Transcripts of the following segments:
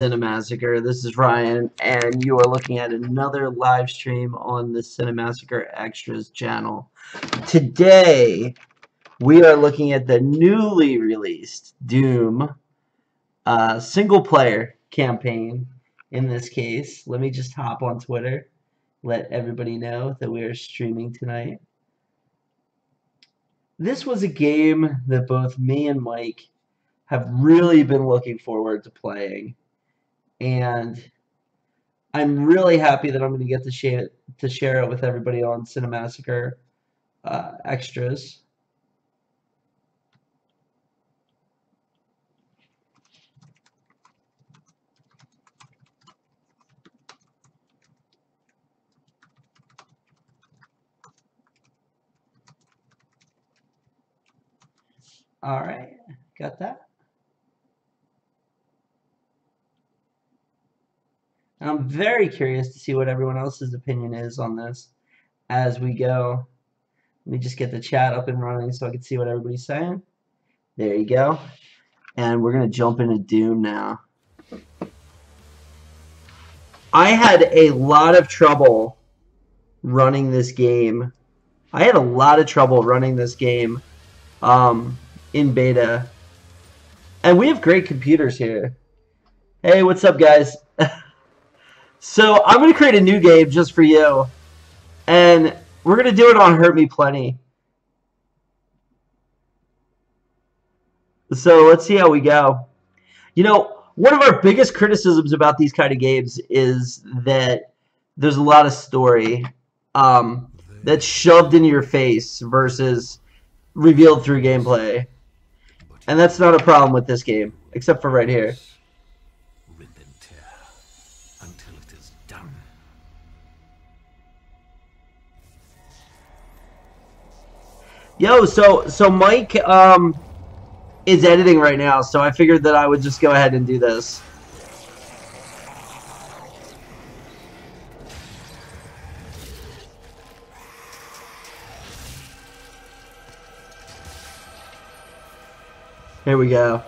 Cinemassacre. This is Ryan, and you are looking at another live stream on the Cinemassacre Extras channel. Today, we are looking at the newly released Doom uh, single player campaign. In this case, let me just hop on Twitter, let everybody know that we are streaming tonight. This was a game that both me and Mike have really been looking forward to playing and I'm really happy that I'm going to get to share to share it with everybody on Cinemassacre uh, extras. All right, got that. I'm very curious to see what everyone else's opinion is on this as we go. Let me just get the chat up and running so I can see what everybody's saying. There you go. And we're going to jump into Doom now. I had a lot of trouble running this game. I had a lot of trouble running this game um, in beta. And we have great computers here. Hey, what's up, guys? So I'm going to create a new game just for you. And we're going to do it on Hurt Me Plenty. So let's see how we go. You know, one of our biggest criticisms about these kind of games is that there's a lot of story um, that's shoved in your face versus revealed through gameplay. And that's not a problem with this game, except for right here. Yo, so so Mike um is editing right now, so I figured that I would just go ahead and do this. Here we go.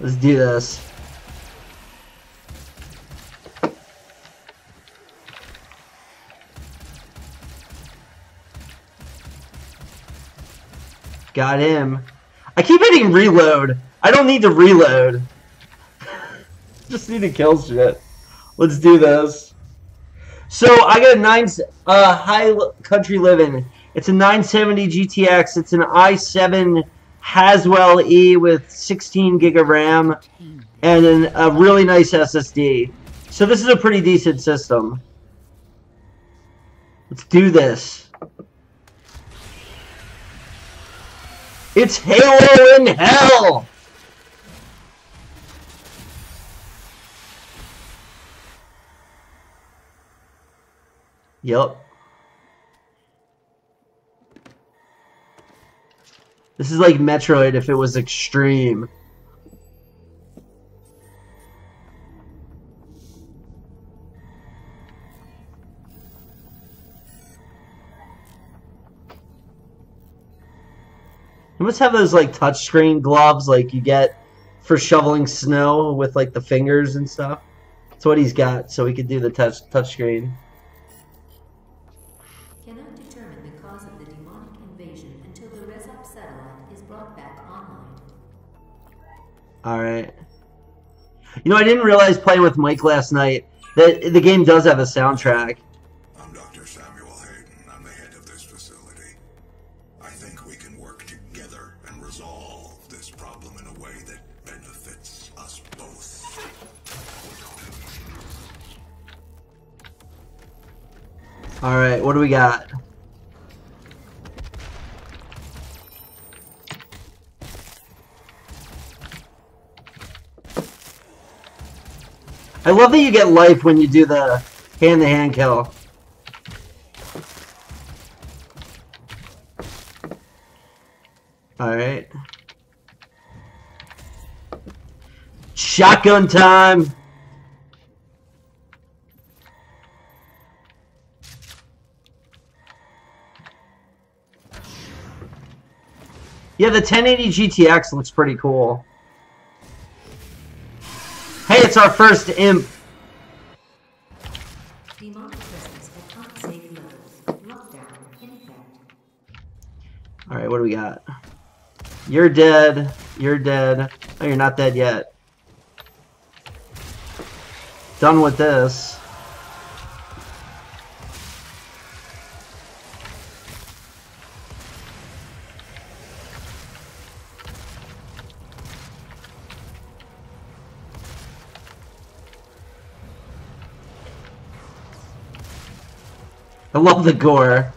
Let's do this. Got him. I keep hitting reload. I don't need to reload. Just need to kill shit. Let's do this. So I got a nine uh, high country living. It's a 970 GTX. It's an i7 Haswell E with 16 gig of RAM and an, a really nice SSD. So this is a pretty decent system. Let's do this. It's Halo in Hell! Yup. This is like Metroid if it was extreme. Must have those like touchscreen gloves like you get for shoveling snow with like the fingers and stuff. That's what he's got, so he could do the touch touchscreen. Cannot determine the cause of the demonic invasion until the satellite is brought back online. Alright. You know, I didn't realize playing with Mike last night that the game does have a soundtrack. Alright, what do we got? I love that you get life when you do the hand-to-hand -hand kill. Alright. Shotgun time! Yeah, the 1080 GTX looks pretty cool. Hey, it's our first imp. Alright, what do we got? You're dead. You're dead. Oh, you're not dead yet. Done with this. I love the gore.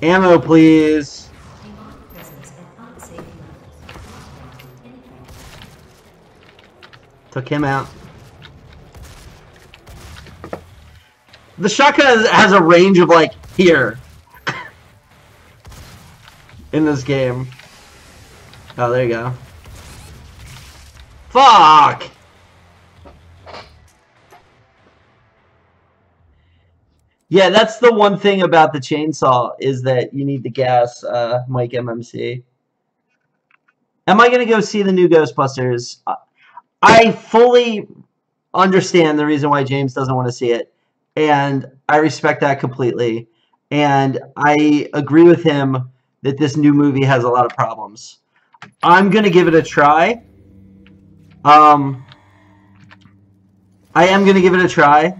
Ammo, please. Took him out. The shotgun has, has a range of like here in this game. Oh, there you go. Fuck! Yeah, that's the one thing about the chainsaw is that you need the gas, uh, Mike MMC. Am I gonna go see the new Ghostbusters? I- I fully understand the reason why James doesn't want to see it, and I respect that completely. And I agree with him that this new movie has a lot of problems. I'm gonna give it a try. Um, I am gonna give it a try,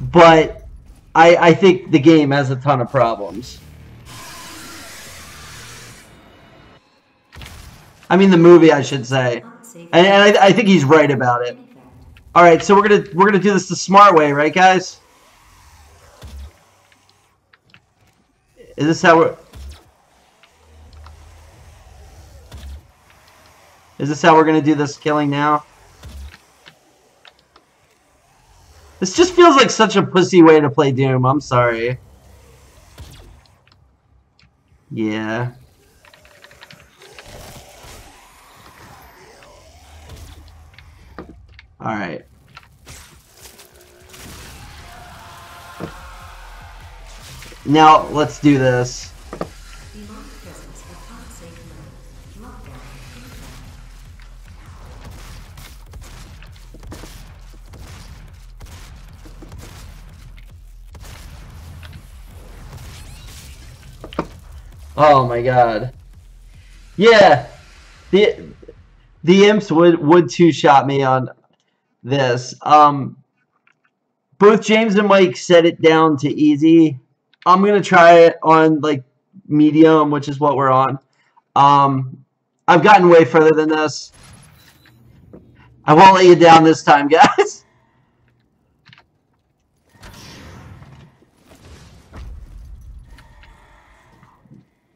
but I I think the game has a ton of problems. I mean the movie, I should say, and, and I, I think he's right about it. All right, so we're gonna we're gonna do this the smart way, right, guys? Is this how we're? Is this how we're gonna do this killing now? This just feels like such a pussy way to play Doom. I'm sorry. Yeah. All right. Now let's do this. Oh my god. Yeah. The the imps would would two shot me on this. Um both James and Mike set it down to easy. I'm gonna try it on like medium, which is what we're on. Um I've gotten way further than this. I won't let you down this time, guys. Yeah. Demonic presence at unsafe levels. Lockdown in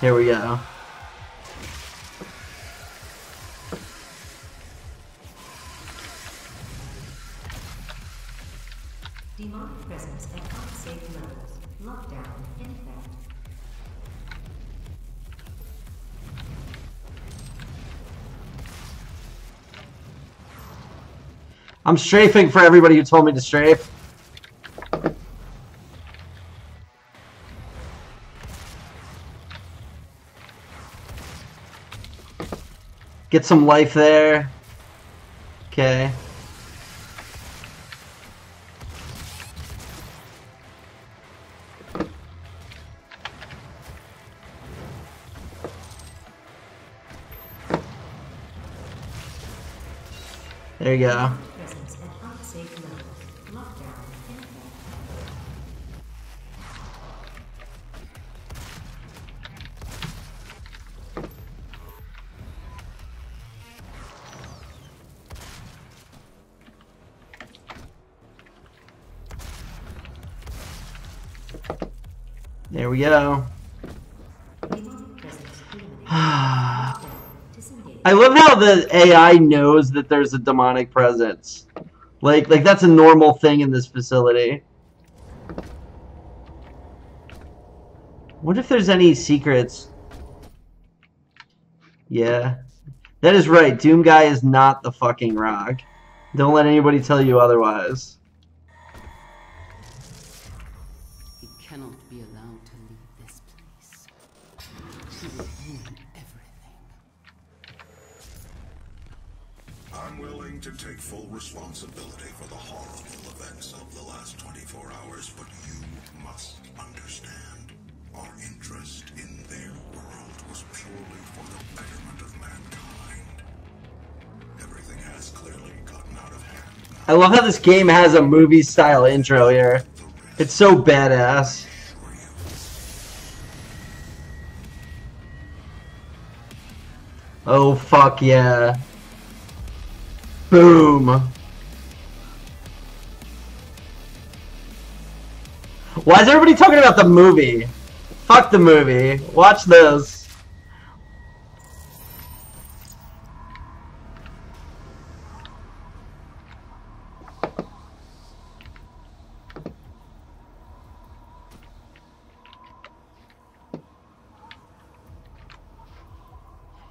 Here we go. Demonic presence at unsafe levels. Lockdown in effect. I'm strafing for everybody who told me to strafe. Get some life there. Okay. There you go. There we go. I love how the AI knows that there's a demonic presence. Like, like that's a normal thing in this facility. What if there's any secrets? Yeah. That is right. Doom Guy is not the fucking rock. Don't let anybody tell you otherwise. To take full responsibility for the horrible events of the last 24 hours, but you must understand. Our interest in their world was purely for the betterment of mankind. Everything has clearly gotten out of hand. I love how this game has a movie style intro here. It's so badass. Oh fuck yeah. Boom. Why is everybody talking about the movie? Fuck the movie. Watch this.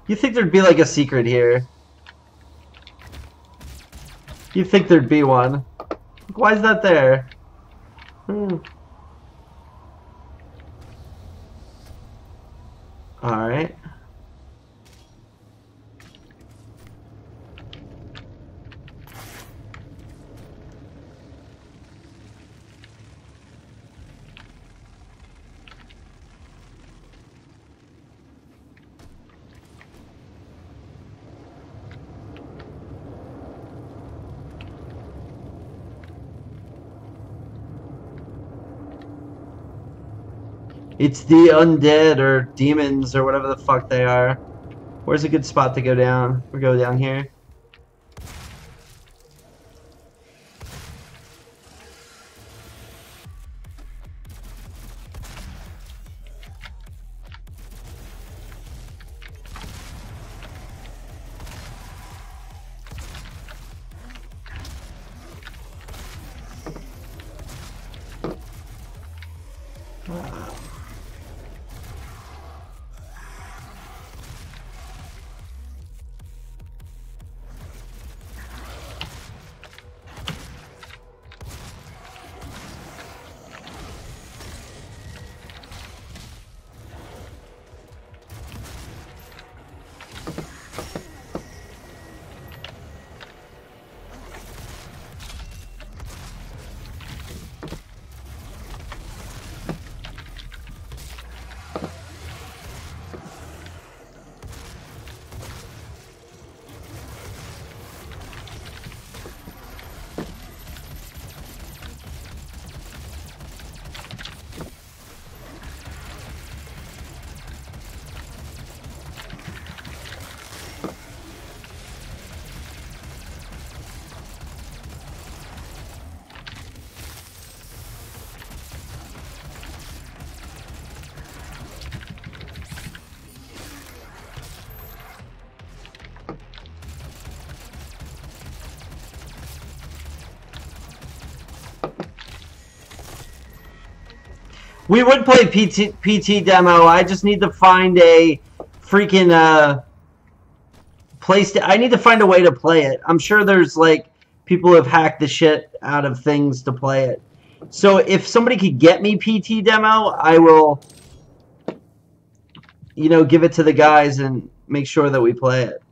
You think there'd be like a secret here? You think there'd be one? Why is that there? Hmm. Alright. It's the undead or demons or whatever the fuck they are. Where's a good spot to go down? We go down here. We would play PT, PT demo. I just need to find a freaking uh, place to. I need to find a way to play it. I'm sure there's like people who have hacked the shit out of things to play it. So if somebody could get me PT demo, I will, you know, give it to the guys and make sure that we play it.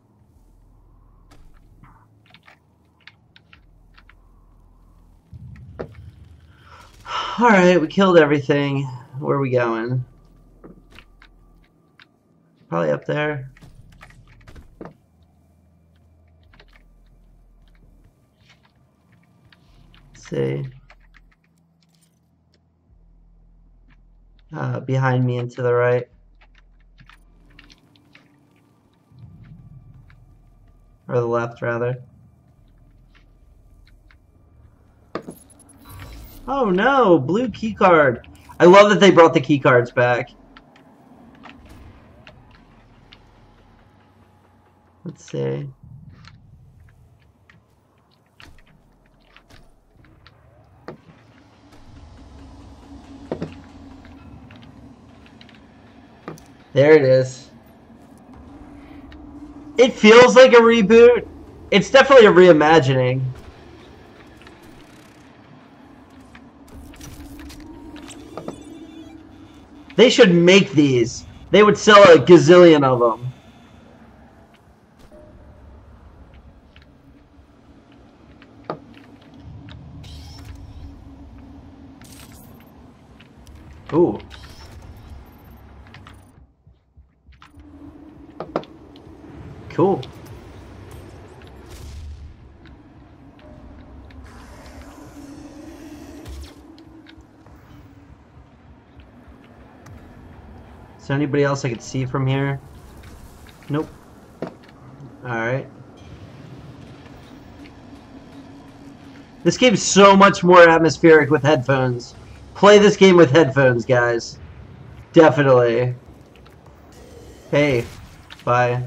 Alright, we killed everything. Where are we going? Probably up there. Let's see. Uh, behind me and to the right. Or the left, rather. Oh no, blue key card. I love that they brought the key cards back. Let's see. There it is. It feels like a reboot. It's definitely a reimagining. They should make these. They would sell a gazillion of them. Ooh. Cool. Is anybody else I could see from here? Nope. Alright. This game's so much more atmospheric with headphones. Play this game with headphones, guys. Definitely. Hey. Bye.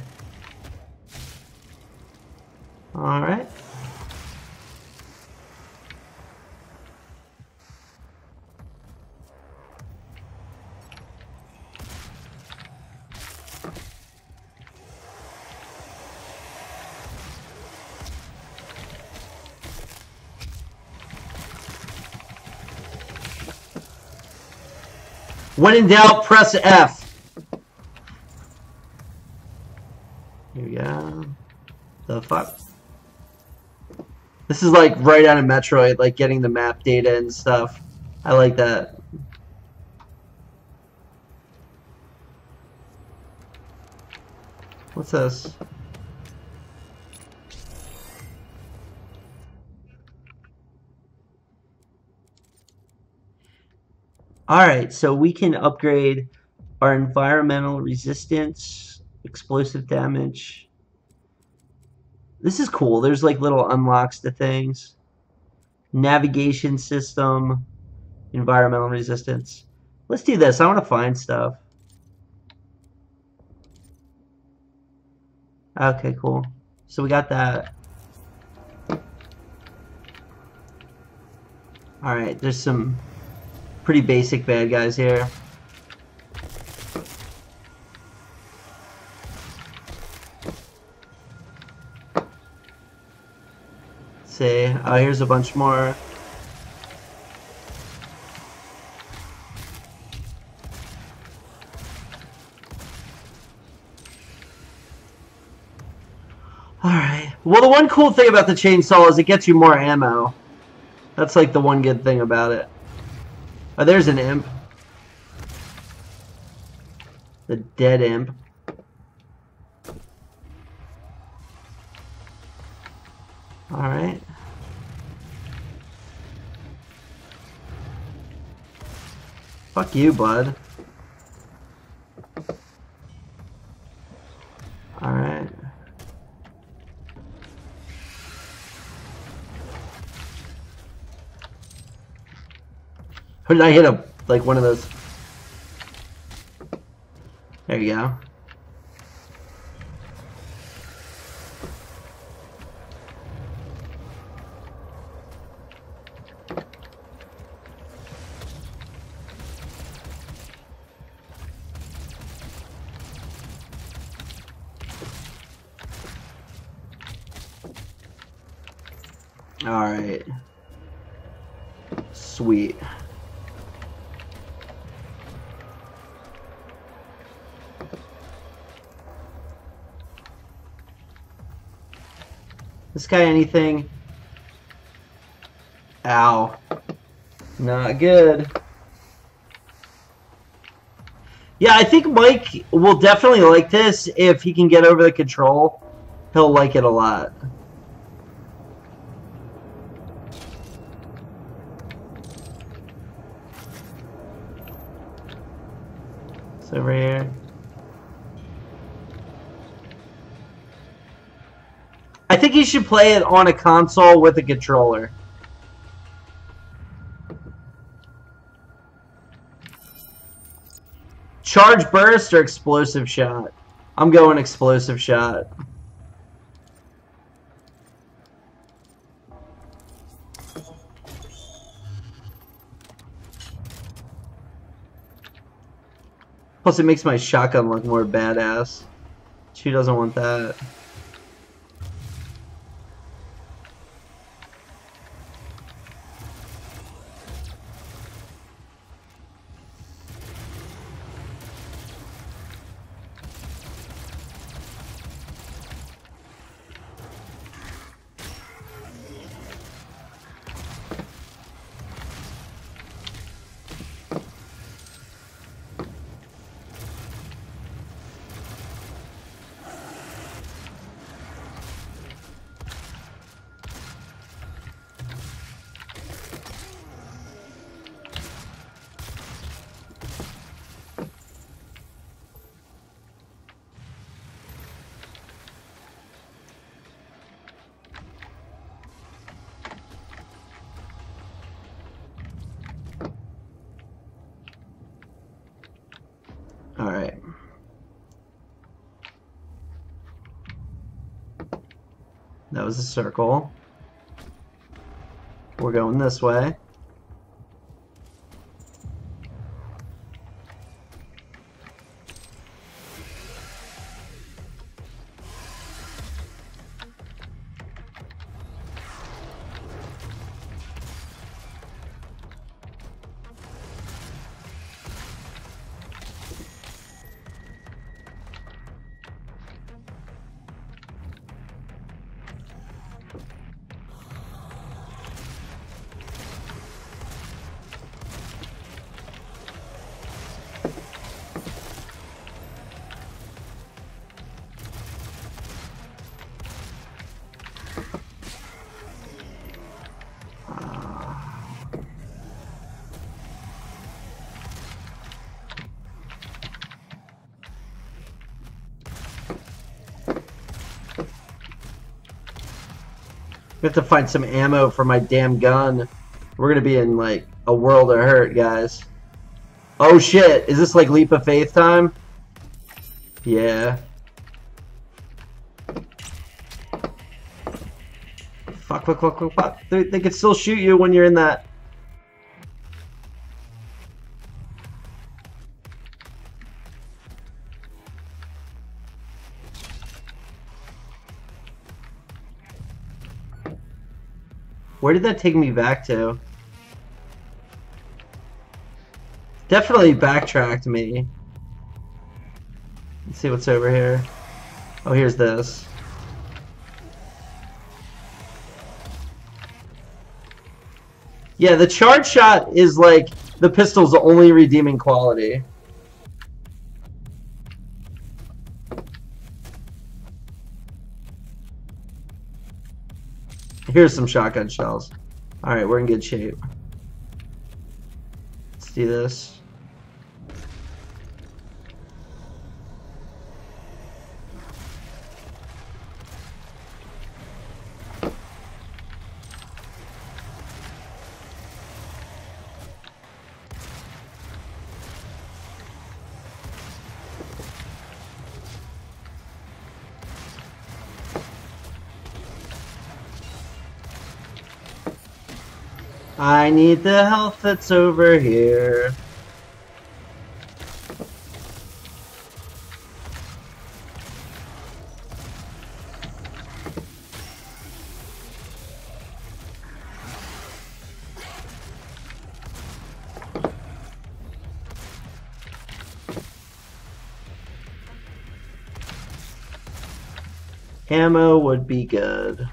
When in doubt, press F. Here we go. The fuck? This is like right out of Metroid, like getting the map data and stuff. I like that. What's this? Alright, so we can upgrade our environmental resistance, explosive damage. This is cool. There's like little unlocks to things. Navigation system, environmental resistance. Let's do this. I want to find stuff. Okay, cool. So we got that. Alright, there's some pretty basic bad guys here. See, oh, here's a bunch more. Alright. Well, the one cool thing about the chainsaw is it gets you more ammo. That's like the one good thing about it. Oh, there's an imp. The dead imp. Alright. Fuck you, bud. Alright. I hit him? Like one of those. There you go. Guy anything? Ow. Not good. Yeah, I think Mike will definitely like this if he can get over the control. He'll like it a lot. It's over here. Think you should play it on a console with a controller. Charge burst or explosive shot? I'm going explosive shot. Plus, it makes my shotgun look more badass. She doesn't want that. Was a circle. We're going this way. Have to find some ammo for my damn gun. We're gonna be in like a world of hurt, guys. Oh shit! Is this like leap of faith time? Yeah. Fuck! Fuck! Fuck! Fuck! Fuck! They, they can still shoot you when you're in that. Where did that take me back to? Definitely backtracked me. Let's see what's over here. Oh, here's this. Yeah, the charge shot is like the pistol's only redeeming quality. Here's some shotgun shells. Alright, we're in good shape. Let's do this. I need the health that's over here. Ammo would be good.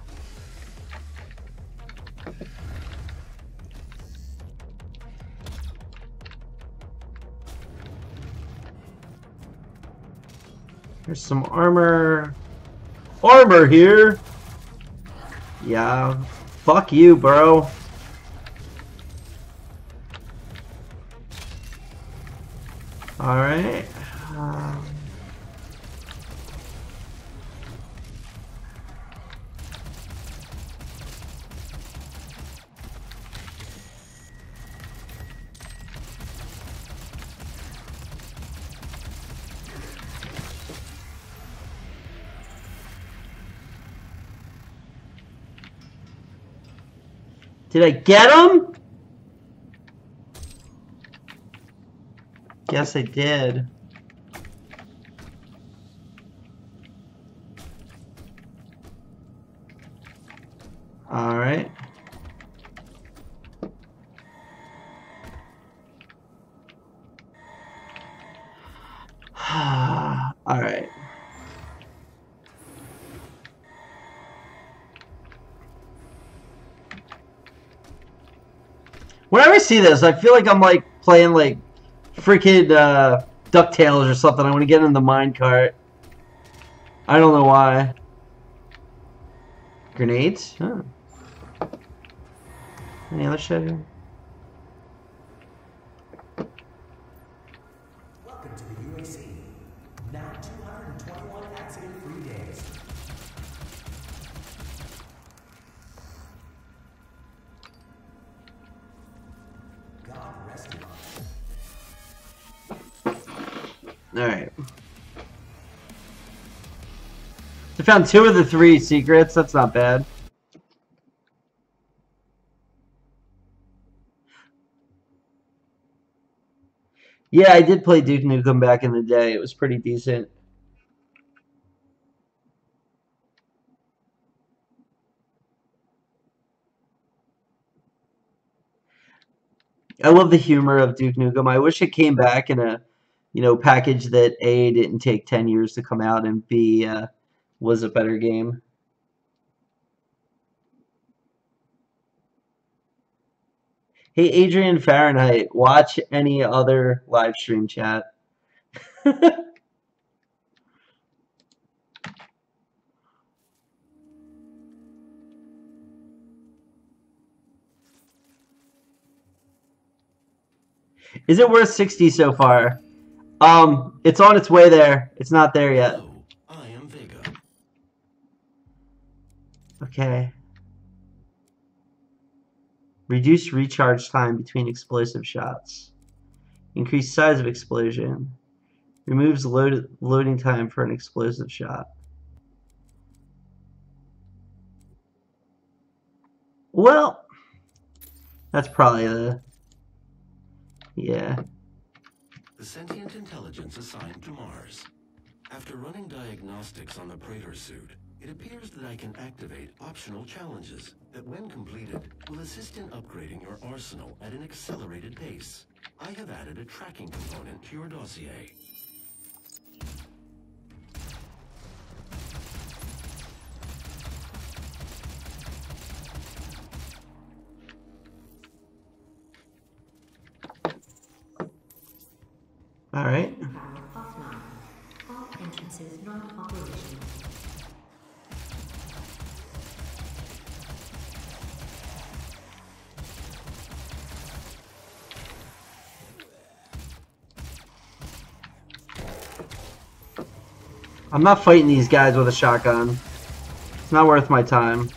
There's some armor. Armor here! Yeah. Fuck you, bro. Did I get him? Guess I did. See this, I feel like I'm like playing like freaking uh, Ducktales or something. I want to get in the minecart. I don't know why. Grenades? Huh. Any other shit here? Found two of the three secrets. That's not bad. Yeah, I did play Duke Nukem back in the day. It was pretty decent. I love the humor of Duke Nukem. I wish it came back in a, you know, package that A didn't take 10 years to come out and B uh, was a better game. Hey, Adrian Fahrenheit, watch any other live stream chat. Is it worth 60 so far? Um, it's on its way there. It's not there yet. Hello, I am Vega. Okay. Reduce recharge time between explosive shots. Increase size of explosion. Removes load loading time for an explosive shot. Well, that's probably the. Yeah. The sentient intelligence assigned to Mars. After running diagnostics on the Praetor suit, it appears that I can activate optional challenges that, when completed, will assist in upgrading your arsenal at an accelerated pace. I have added a tracking component to your dossier. All right. I'm not fighting these guys with a shotgun. It's not worth my time.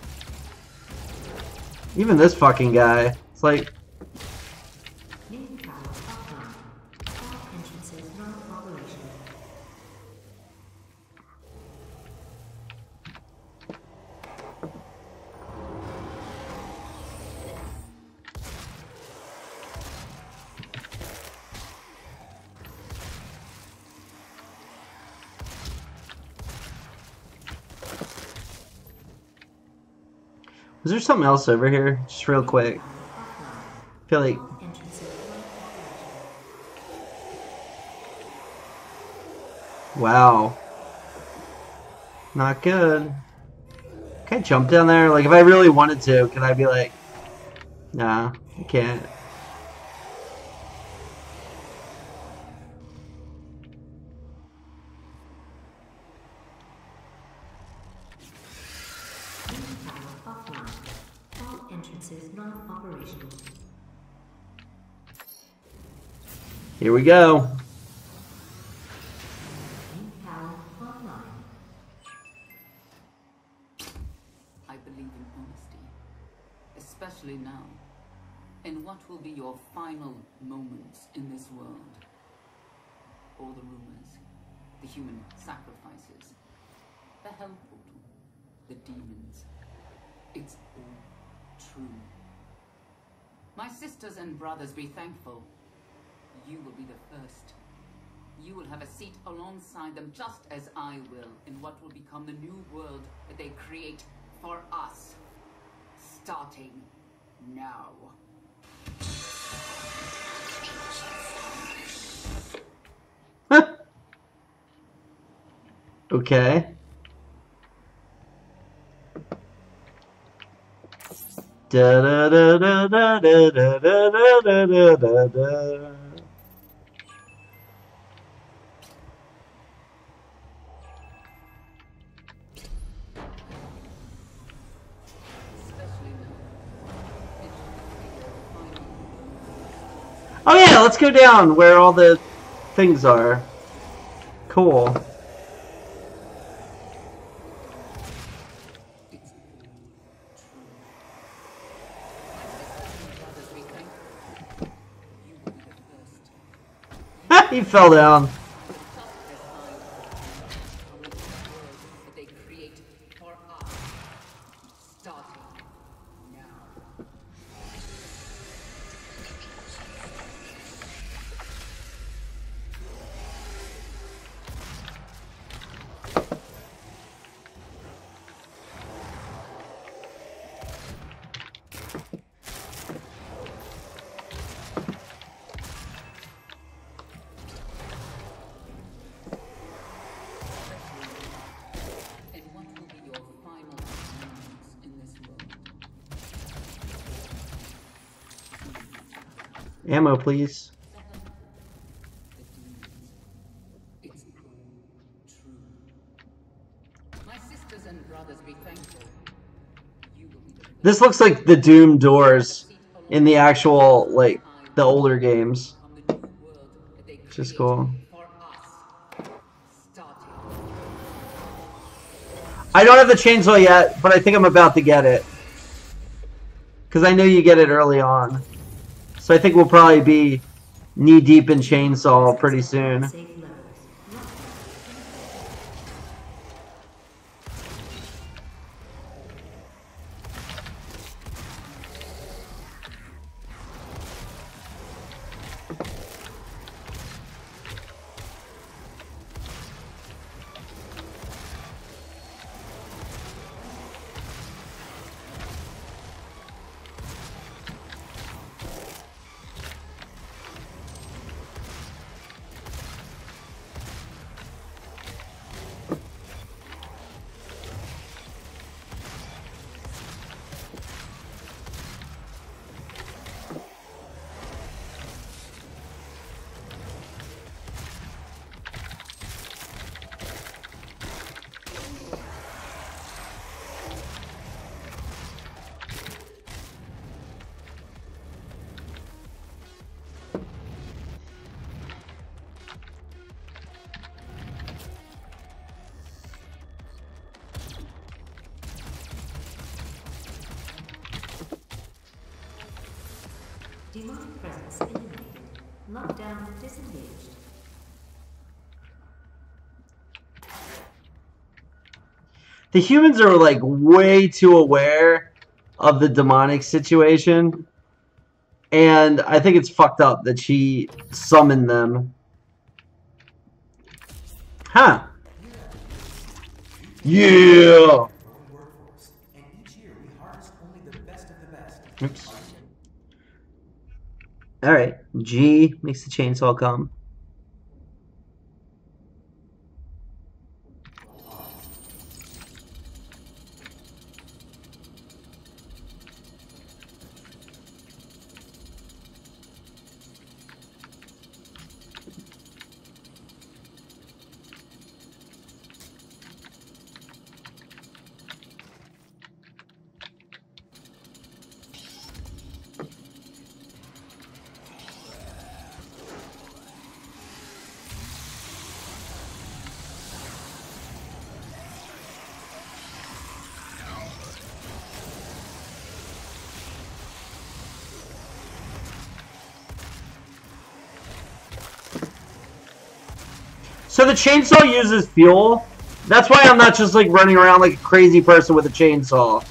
Even this fucking guy. It's like, Main power offline. All entrances not operational. was there something else over here? Just real quick. I feel like, wow. Not good. Can I jump down there? Like, if I really wanted to, could I be like, nah, I can't. Here we go. I believe in honesty, especially now, in what will be your final moments in this world. All the rumors, the human sacrifices, the hell portal, the demons. It's all true. My sisters and brothers, be thankful. You will be the first. You will have a seat alongside them, just as I will, in what will become the new world that they create for us. Starting now. okay. Da da da da da da da da da da da yeah, let's go down where all the things are. Cool. he fell down. The This looks like the Doom doors in the actual, like, the older games. Which is cool. I don't have the chainsaw yet, but I think I'm about to get it. Because I know you get it early on. So I think we'll probably be knee deep in chainsaw pretty soon. Lockdown disengaged. The humans are like way too aware of the demonic situation. And I think it's fucked up that she summoned them. Huh. Yeah. growing workforce, and each year we harvest only the best of the best. Oops. Alright. G makes the chainsaw come. Chainsaw uses fuel. That's why I'm not just like running around like a crazy person with a chainsaw.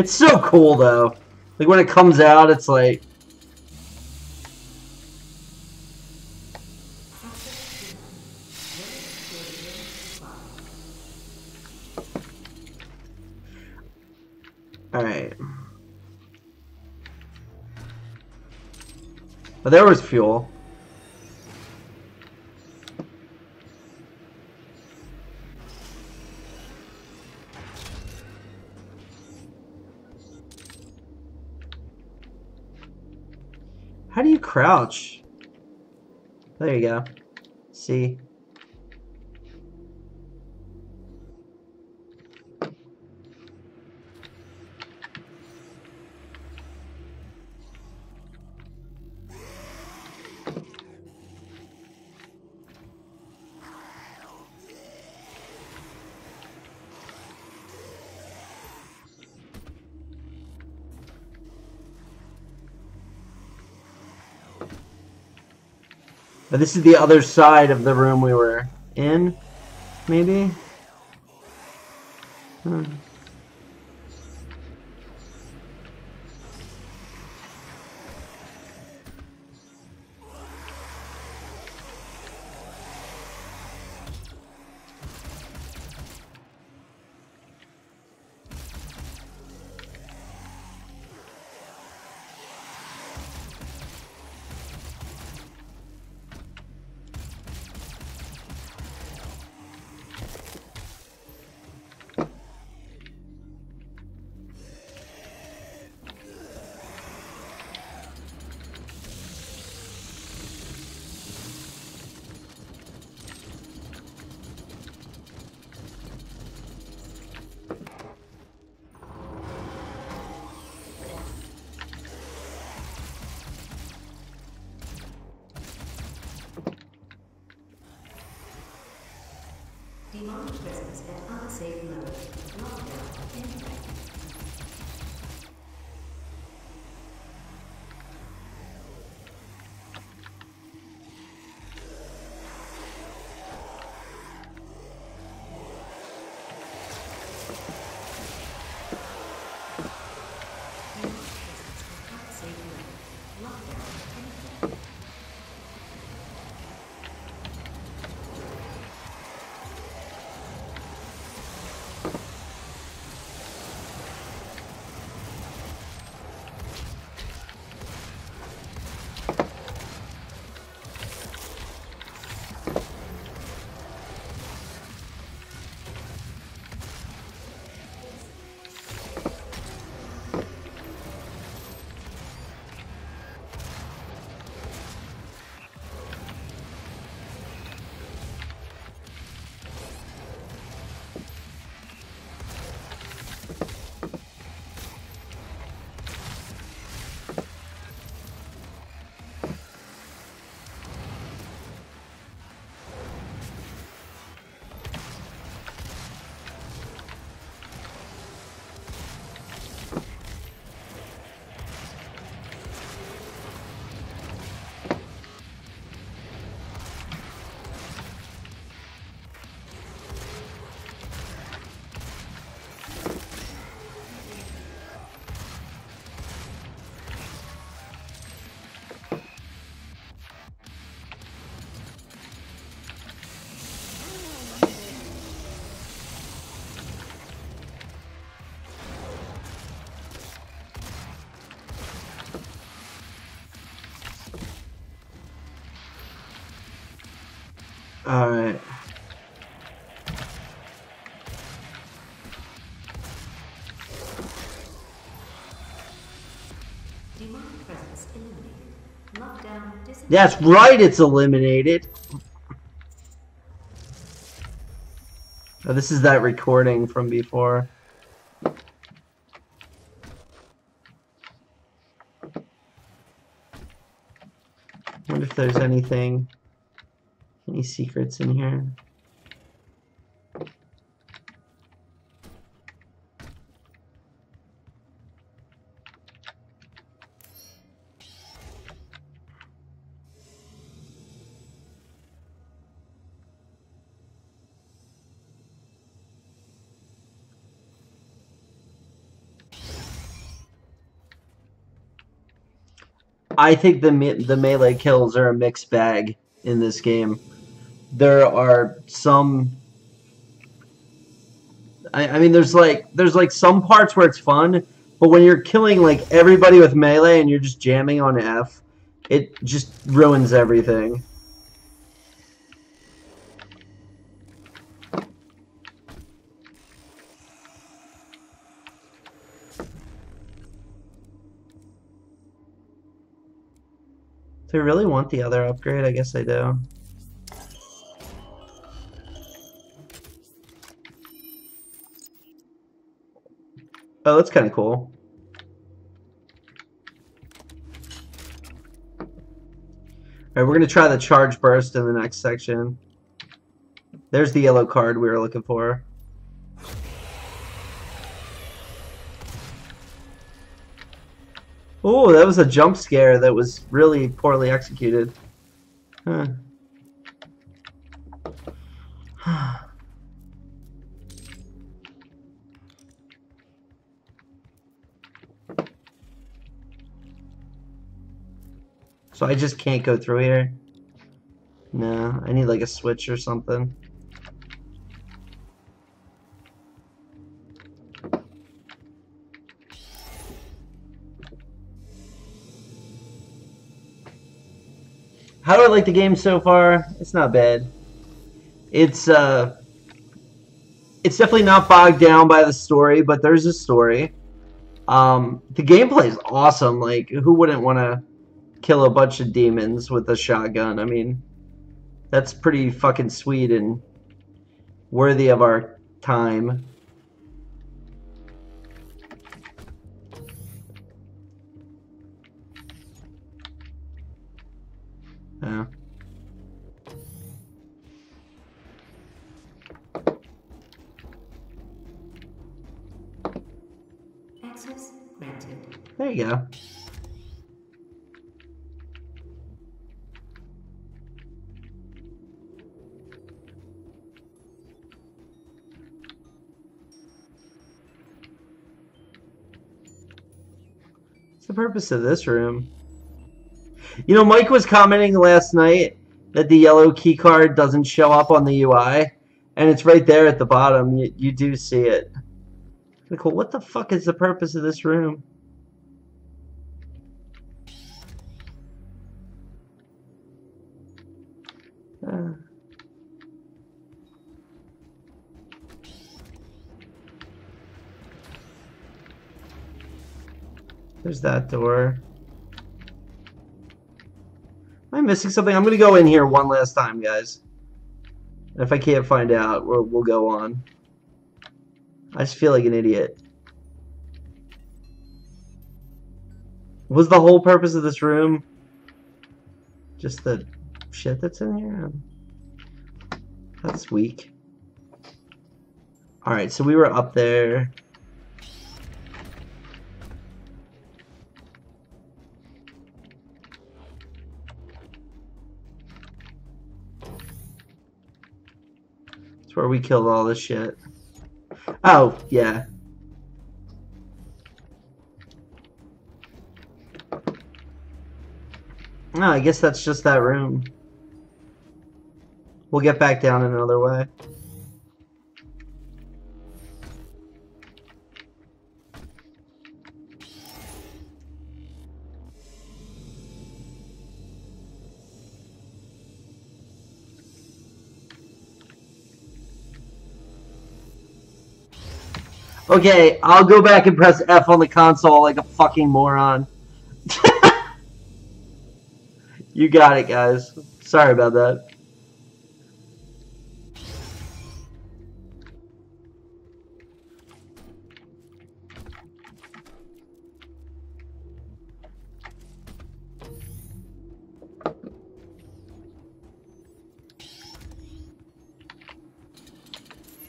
It's so cool though. Like when it comes out, it's like. Alright. But there was fuel. Crouch? There you go. See? But this is the other side of the room we were in, maybe? Hmm. Alright. That's right, it's eliminated. Oh, this is that recording from before. wonder if there's anything Any secrets in here? I think the me- the melee kills are a mixed bag in this game. There are some. I, I mean, there's like there's like some parts where it's fun, but when you're killing like everybody with melee and you're just jamming on F, it just ruins everything. Do I really want the other upgrade? I guess I do. Oh, that's kind of cool. Alright, we're going to try the charge burst in the next section. There's the yellow card we were looking for. Oh, that was a jump scare that was really poorly executed. Huh. So I just can't go through here? No, I need like a switch or something. How do I like the game so far? It's not bad. It's uh it's definitely not bogged down by the story, but there's a story. Um the gameplay is awesome. Like who wouldn't want to kill a bunch of demons with a shotgun? I mean, that's pretty fucking sweet and worthy of our time. Yeah. Access granted. There you go. Purpose of this room? You know, Mike was commenting last night that the yellow key card doesn't show up on the UI, and it's right there at the bottom. You, you do see it. Well, what the fuck is the purpose of this room? There's that door. Am I missing something? I'm going to go in here one last time, guys. And if I can't find out, we'll, we'll go on. I just feel like an idiot. Was the whole purpose of this room just the shit that's in here? That's weak. Alright, so we were up there. We killed all this shit. Oh, yeah. No, I guess that's just that room. We'll get back down in another way. Okay, I'll go back and press F on the console like a fucking moron. you got it, guys. Sorry about that.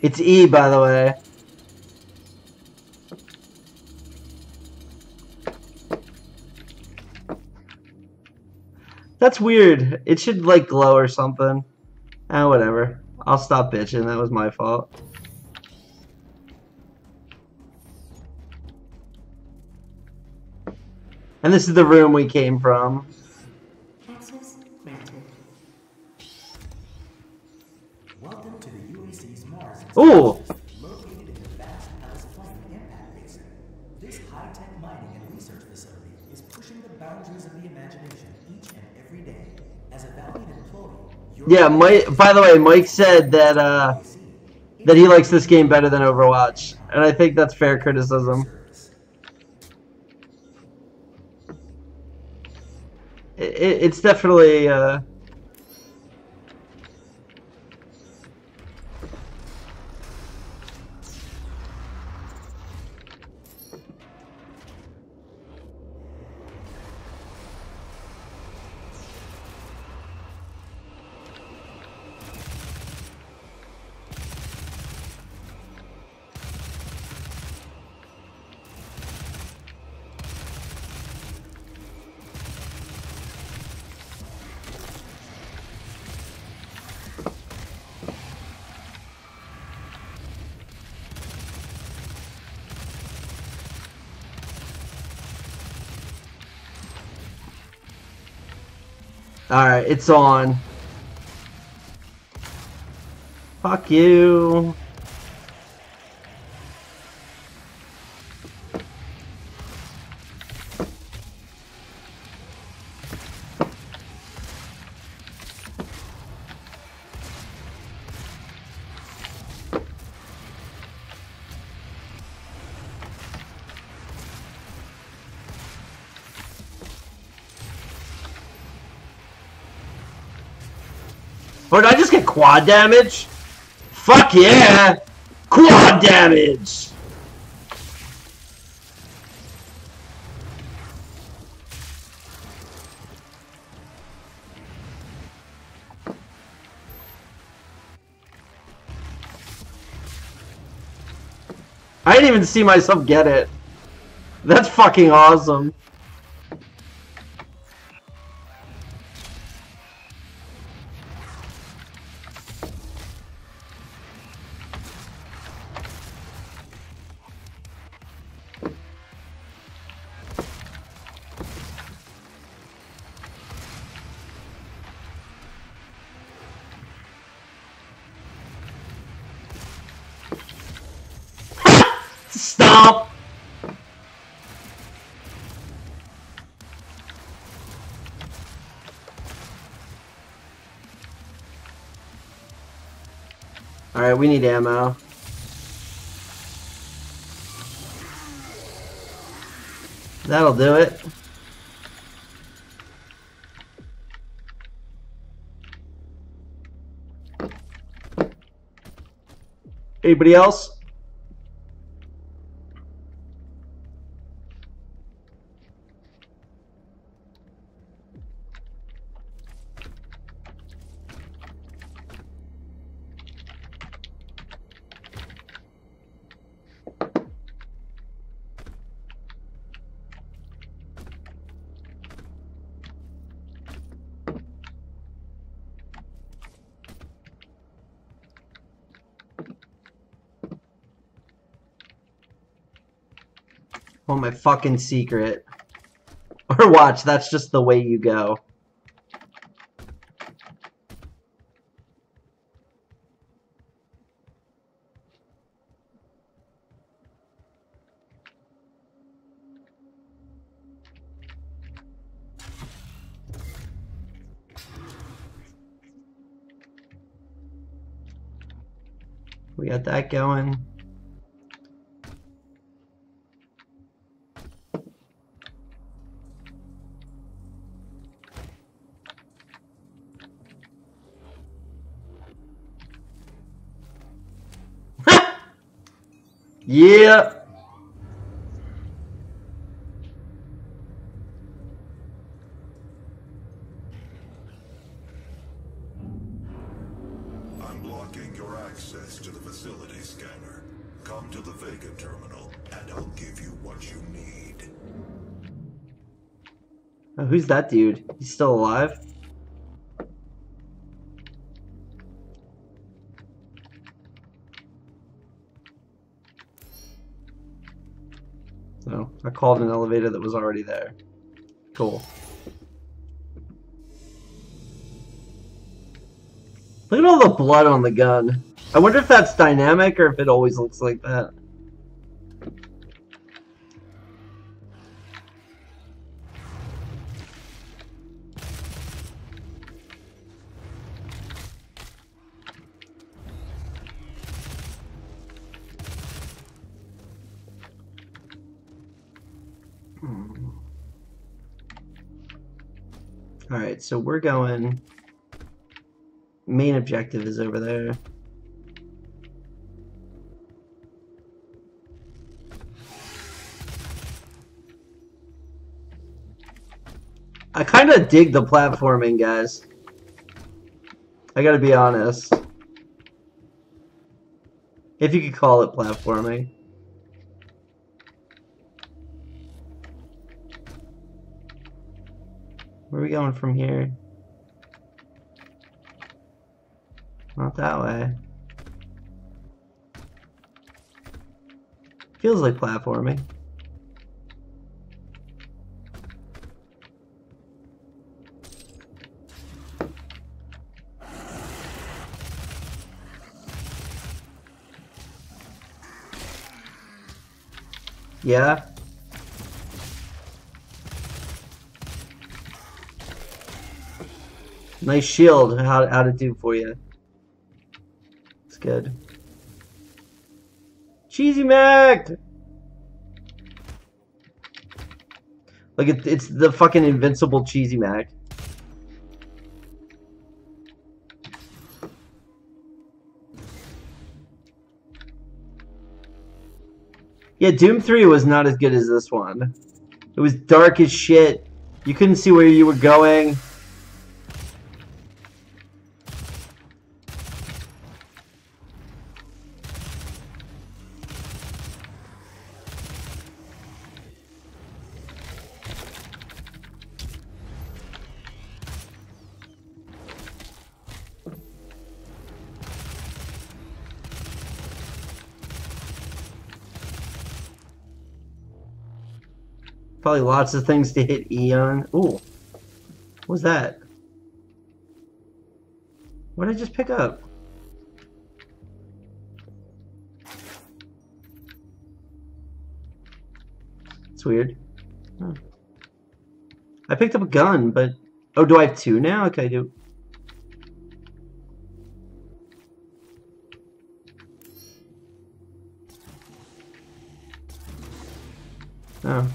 It's E, by the way. That's weird. It should like glow or something. Ah, whatever. I'll stop bitching. That was my fault. And this is the room we came from. Yeah, Mike. By the way, Mike said that uh, that he likes this game better than Overwatch, and I think that's fair criticism. It, it, it's definitely. Uh, it's on. Fuck you. Quad damage? Fuck yeah! Quad damage! I didn't even see myself get it. That's fucking awesome. Alright, we need ammo. That'll do it. Anybody else? Fucking secret. Or watch, that's just the way you go. We got that going. That dude? He's still alive? No, I called an elevator that was already there. Cool. Look at all the blood on the gun. I wonder if that's dynamic or if it always looks like that. Alright, so we're going... Main objective is over there. I kind of dig the platforming, guys. I gotta be honest. If you could call it platforming. Are we going from here? Not that way. Feels like platforming. Yeah. Nice shield. How how to do for you? It's good. Cheesy Mac. Like it, it's the fucking invincible Cheesy Mac. Yeah, Doom 3 was not as good as this one. It was dark as shit. You couldn't see where you were going. Probably lots of things to hit Eon. on. Ooh. What was that? What did I just pick up? It's weird. Huh. I picked up a gun, but... Oh, do I have two now? Okay, I do. Oh.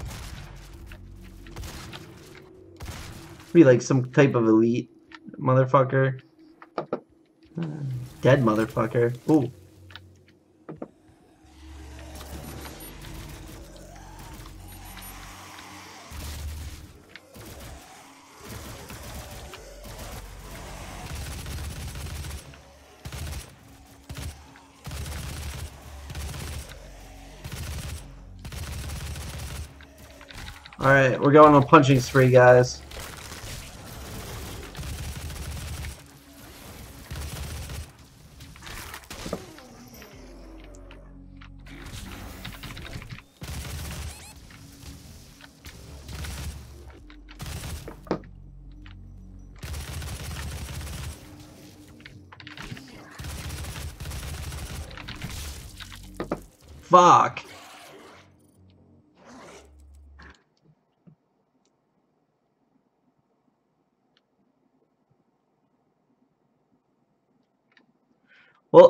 Be like some type of elite motherfucker. Dead motherfucker. Ooh. Alright, we're going on punching spree, guys.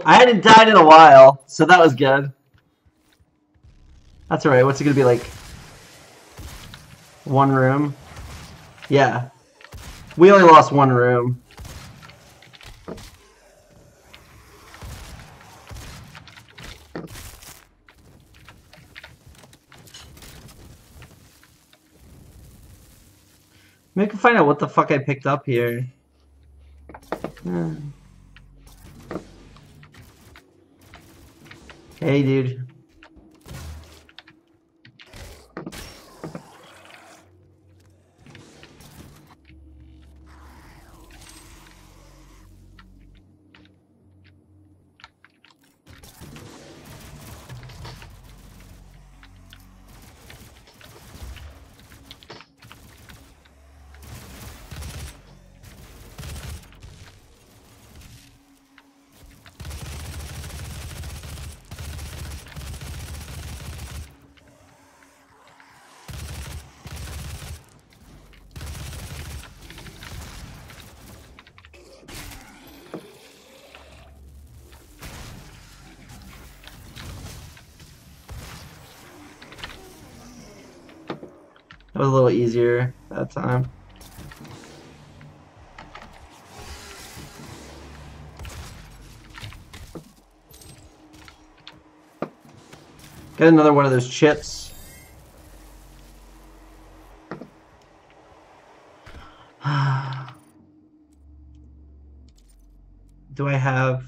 I hadn't died in a while, so that was good. That's alright. What's it gonna be like? One room? Yeah. We only lost one room. Maybe I can find out what the fuck I picked up here. Hmm. Hey, dude. Easier that time. Get another one of those chips. Do I have...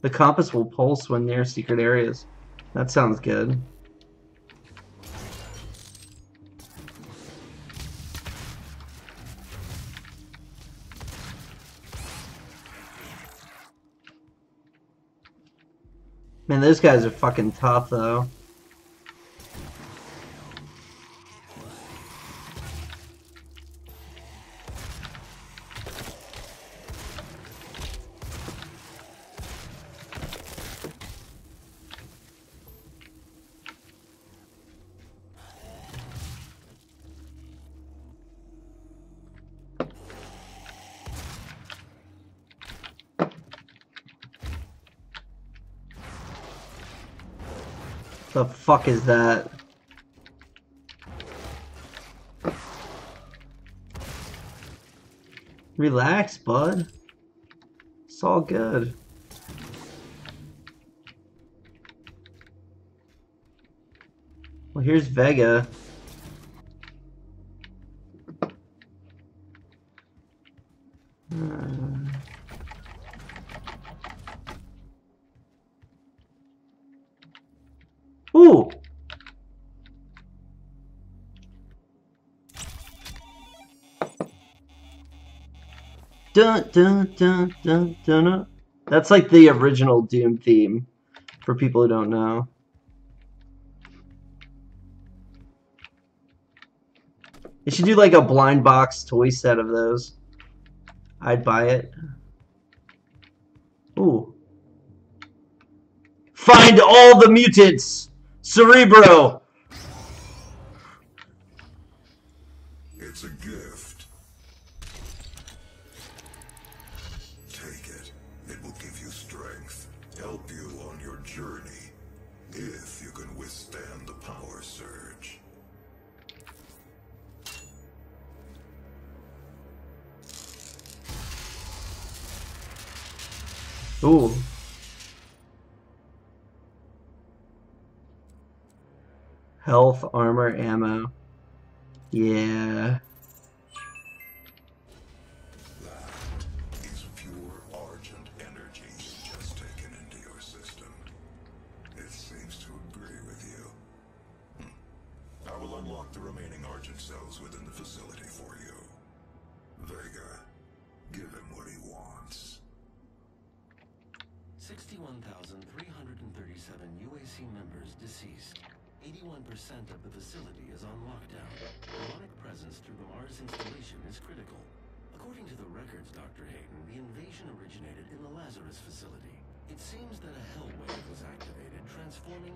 The compass will pulse when near secret areas. That sounds good. Those guys are fucking tough, though. The fuck is that? Relax, bud. It's all good. Well, here's Vega. Dun dun dun dun dun. That's like the original Doom theme, for people who don't know. They should do like a blind box toy set of those. I'd buy it. Ooh. Find all the mutants! Cerebro!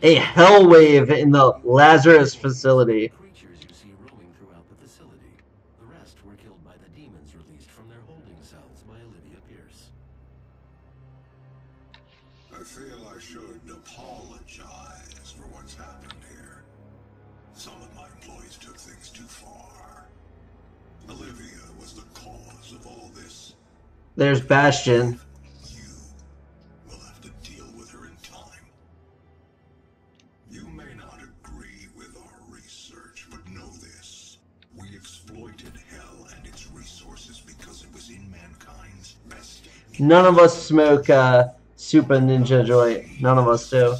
A hell wave in the Lazarus facility. creatures you see roaming throughout the facility. The rest were killed by the demons released from their holding cells by Olivia Pierce. I feel I should apologize for what's happened here. Some of my employees took things too far. Olivia was the cause of all this. There's Bastion. May not agree with our research, but know this. We exploited hell and its resources because it was in mankind's best None of us smoke uh, Super Ninja Joy. None of us do.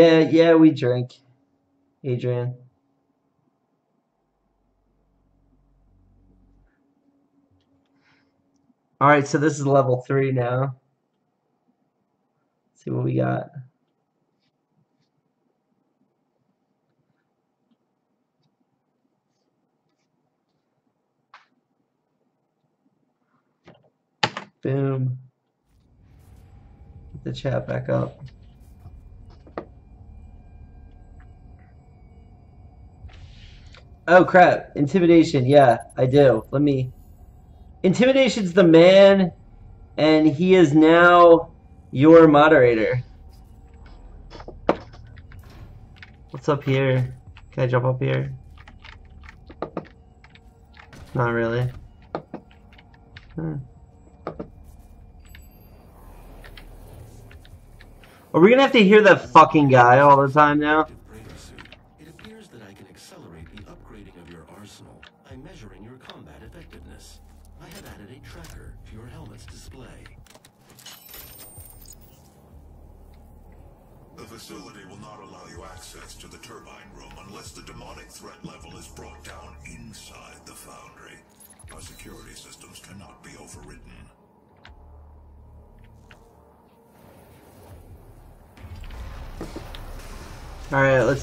Yeah, yeah, we drink. Adrian. Alright, so this is level three now. see what we got. Boom. Get the chat back up. Oh crap, intimidation. Yeah, I do. Let me. Intimidation's the man, and he is now your moderator. What's up here? Can I jump up here? Not really. Hmm. Are we gonna have to hear that fucking guy all the time now?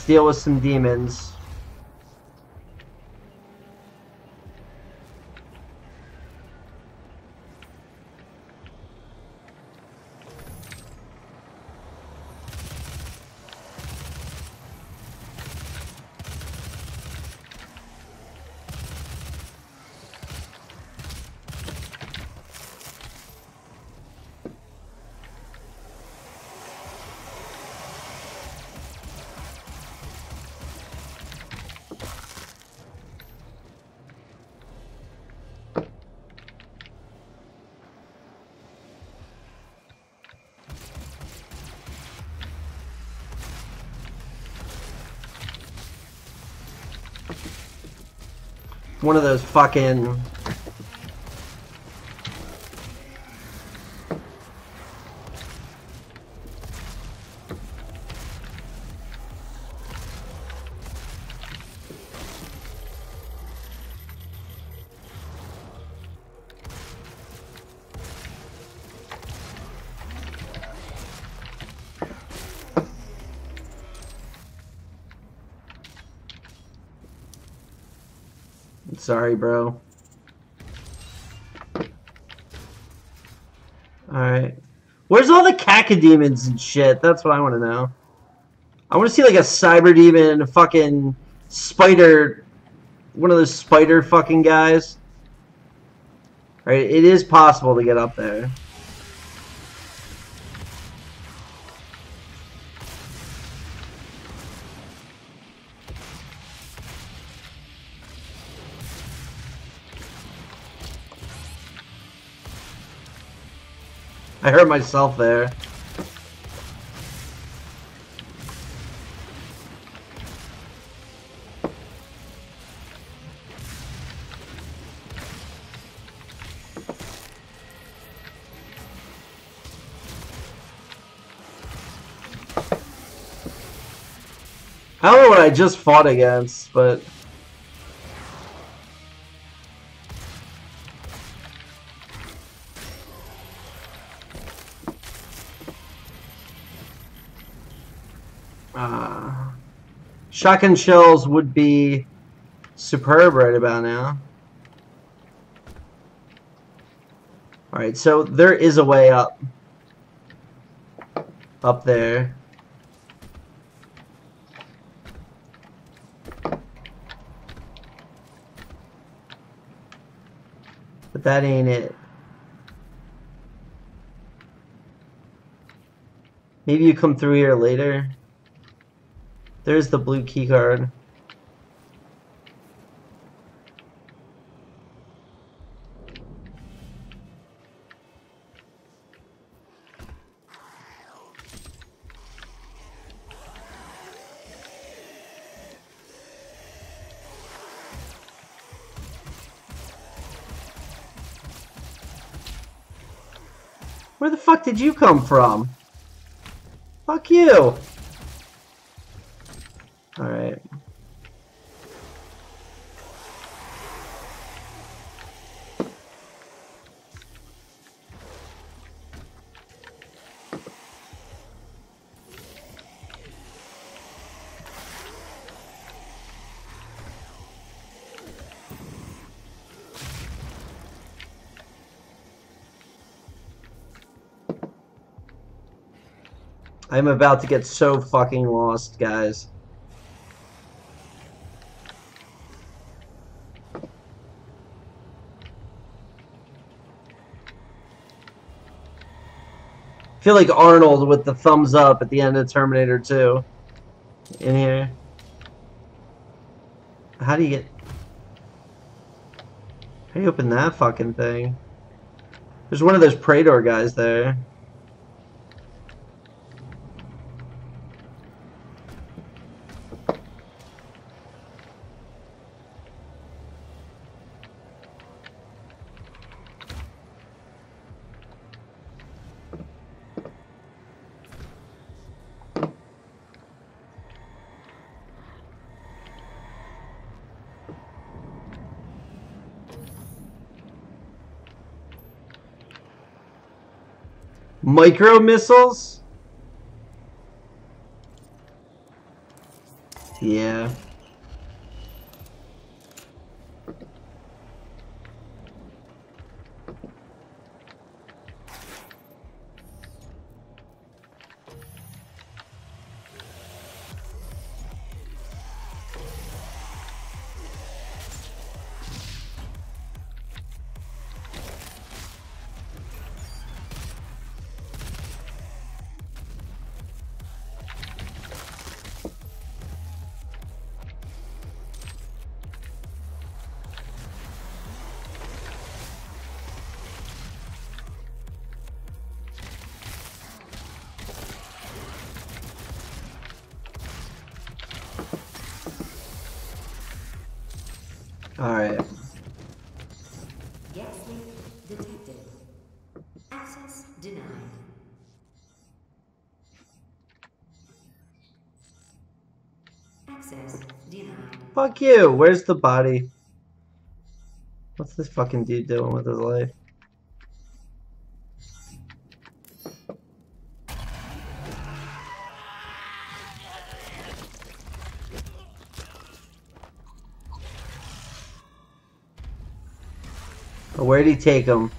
Deal with some demons. One of those fucking Sorry, bro. Alright. Where's all the cacodemons and shit? That's what I want to know. I want to see like a cyber demon, a fucking spider, one of those spider fucking guys. Right, it is possible to get up there. I hurt myself there. I don't know what I just fought against, but shotgun shells would be superb right about now. Alright, so there is a way up. Up there. But that ain't it. Maybe you come through here later. There's the blue key card. Where the fuck did you come from? Fuck you! Alright. I'm about to get so fucking lost, guys. Feel like Arnold with the thumbs up at the end of Terminator 2. In here. How do you get... How do you open that fucking thing? There's one of those Praetor guys there. Micro missiles? Yeah. Fuck you. Where's the body? What's this fucking dude doing with his life? Where'd he take him?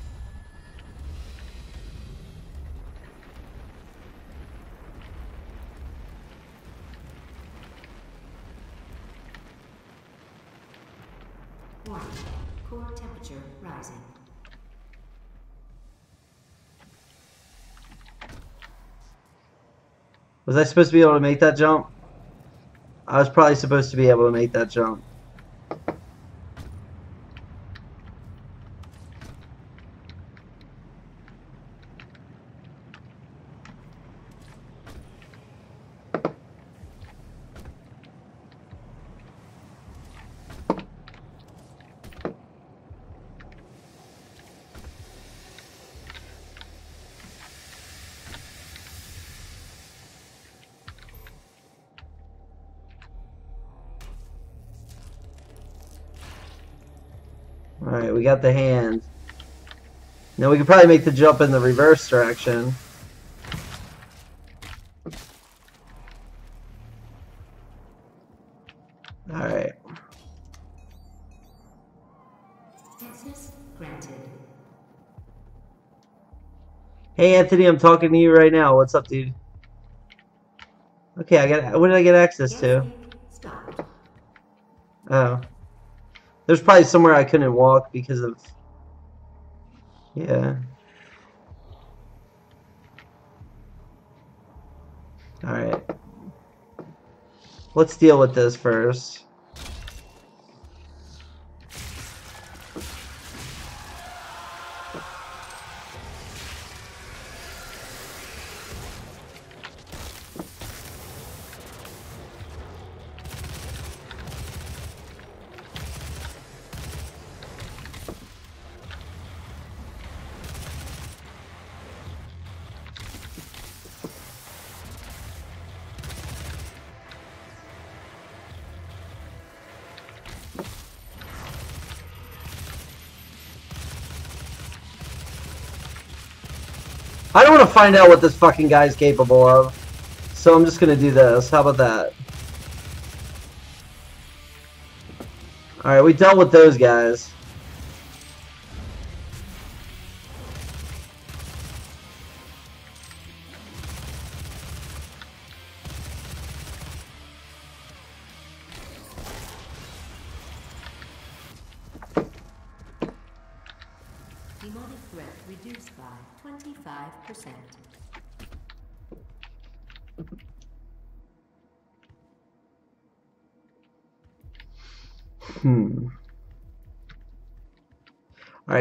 Warning. Core temperature rising. Was I supposed to be able to make that jump? I was probably supposed to be able to make that jump. the hand. Now we could probably make the jump in the reverse direction. Alright. Hey Anthony, I'm talking to you right now. What's up, dude? Okay, I got. What did I get access to? There's probably somewhere I couldn't walk because of. Yeah. All right. Let's deal with this first. Find out what this fucking guy's capable of. So I'm just gonna do this. How about that? Alright, we dealt with those guys.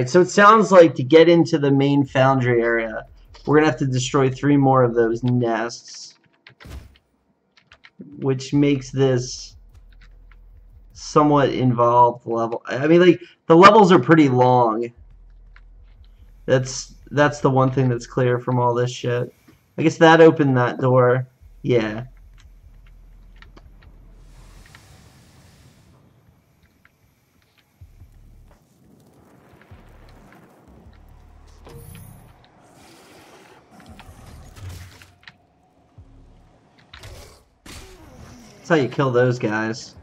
Alright, so it sounds like to get into the main foundry area, we're gonna have to destroy three more of those nests. Which makes this somewhat involved level. I mean, like, the levels are pretty long. That's that's the one thing that's clear from all this shit. I guess that opened that door. Yeah. That's how you kill those guys.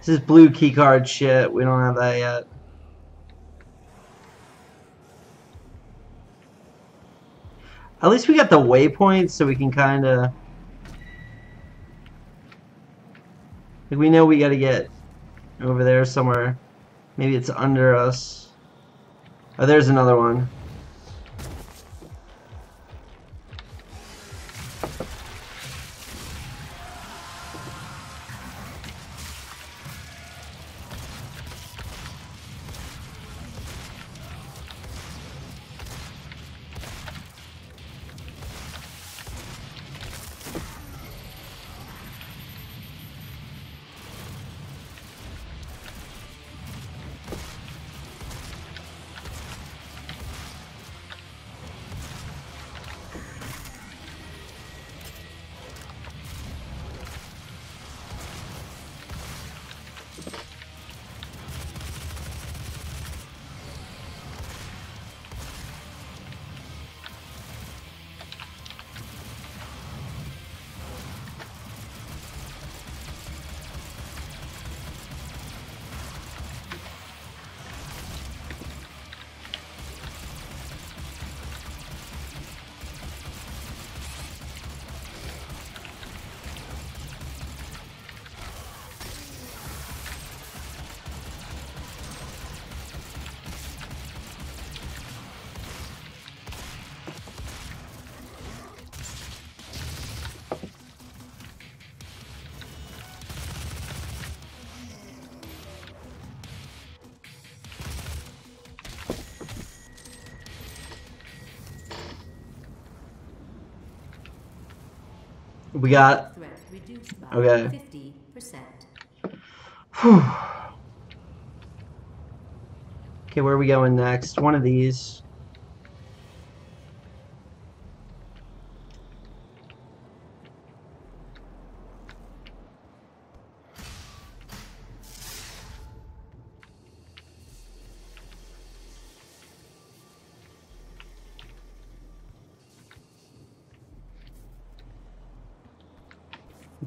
This is blue keycard shit. We don't have that yet. At least we got the waypoints so we can kind of... Like we know we got to get over there somewhere. Maybe it's under us. Oh, there's another one. We got Threat reduced by Okay. 50%. Whew. Okay, where are we going next? One of these.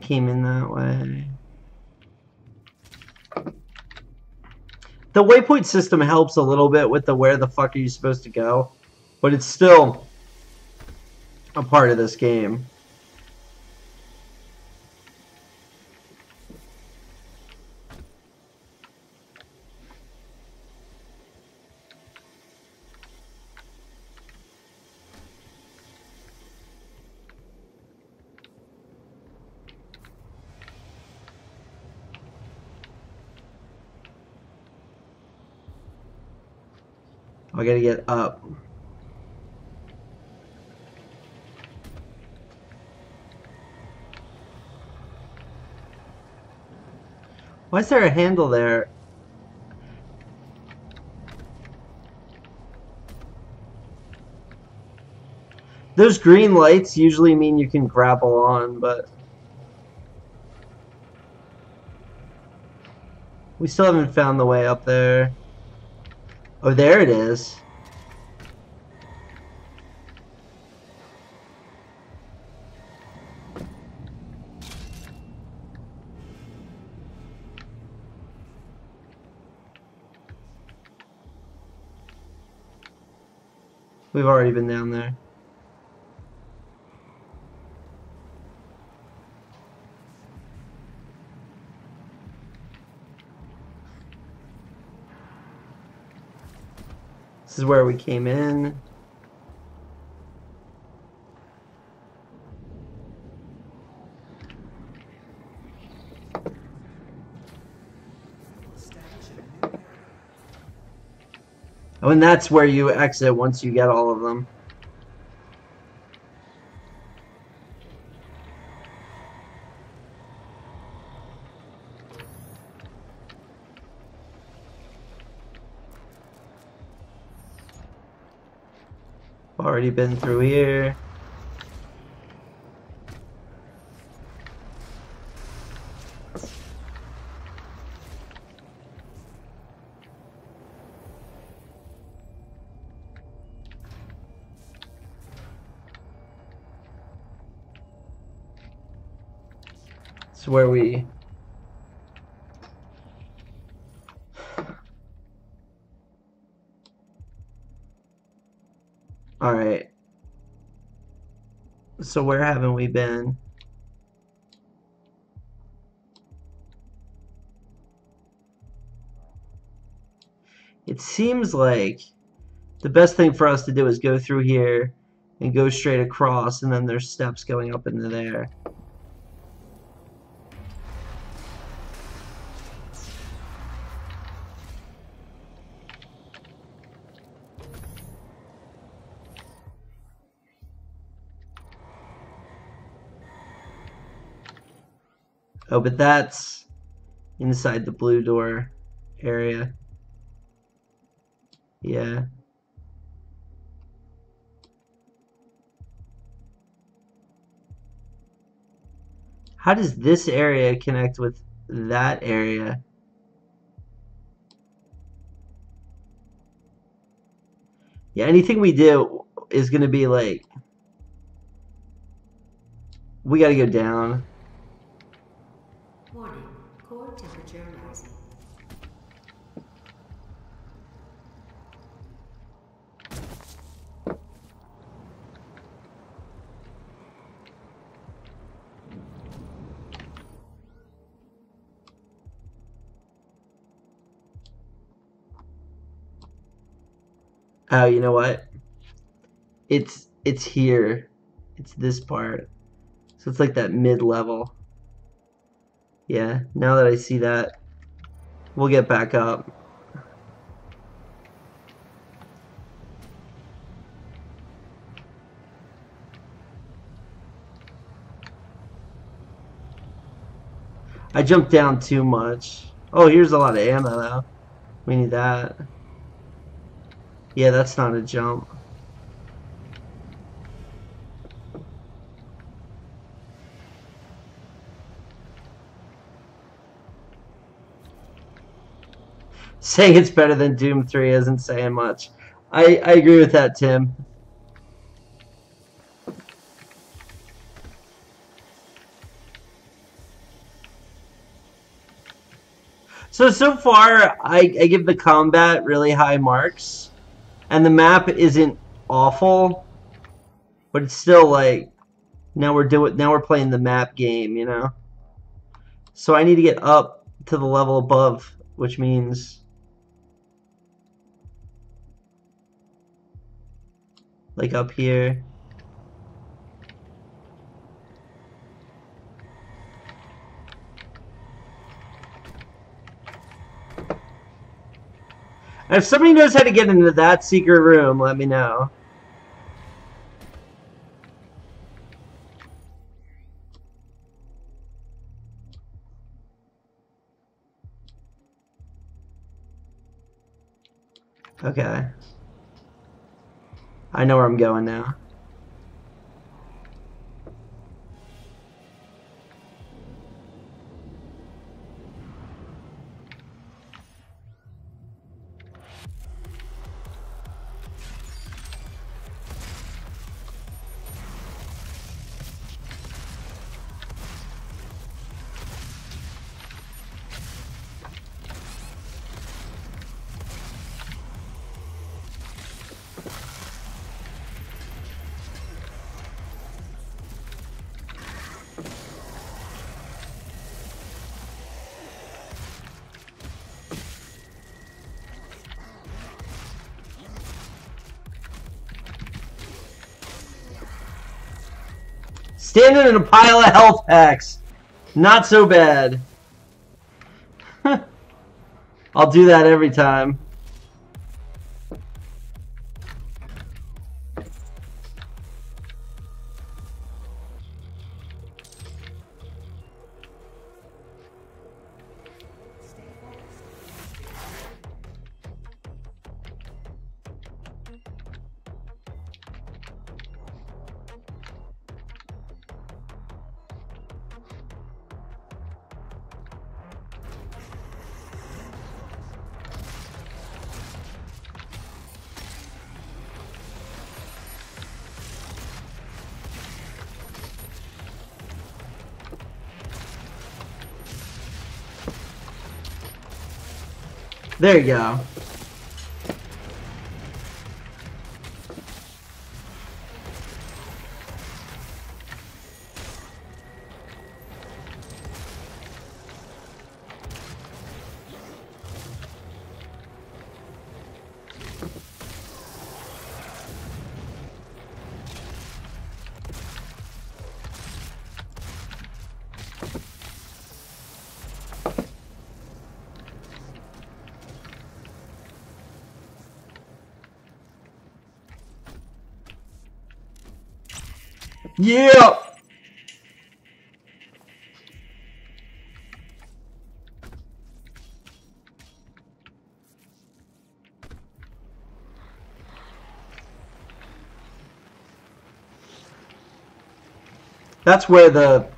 Came in that way. the waypoint system helps a little bit with the where the fuck are you supposed to go, but it's still a part of this game. I gotta get up. Why is there a handle there? Those green lights usually mean you can grapple on, but... We still haven't found the way up there. Oh, there it is. We've already been down there. This is where we came in. Oh, and that's where you exit once you get all of them. Already been through here. It's where we So where haven't we been? It seems like the best thing for us to do is go through here and go straight across and then there's steps going up into there. Oh, but that's inside the blue door area. Yeah. How does this area connect with that area? Yeah, anything we do is going to be like... We got to go down. Warning, core temperature rising. Oh, you know what? It's it's here. It's this part. So it's like that mid-level. Yeah, now that I see that, we'll get back up. I jumped down too much. Oh, here's a lot of ammo though. We need that. Yeah, that's not a jump. Saying it's better than Doom 3 isn't saying much. I, I agree with that, Tim. So so far, I, I give the combat really high marks, and the map isn't awful, but it's still like now we're doing now we're playing the map game, you know. So I need to get up to the level above, which means like up here. If somebody knows how to get into that secret room, let me know. Okay. I know where I'm going now. Standing in a pile of health packs. Not so bad. I'll do that every time. There you go. Yeah. That's where the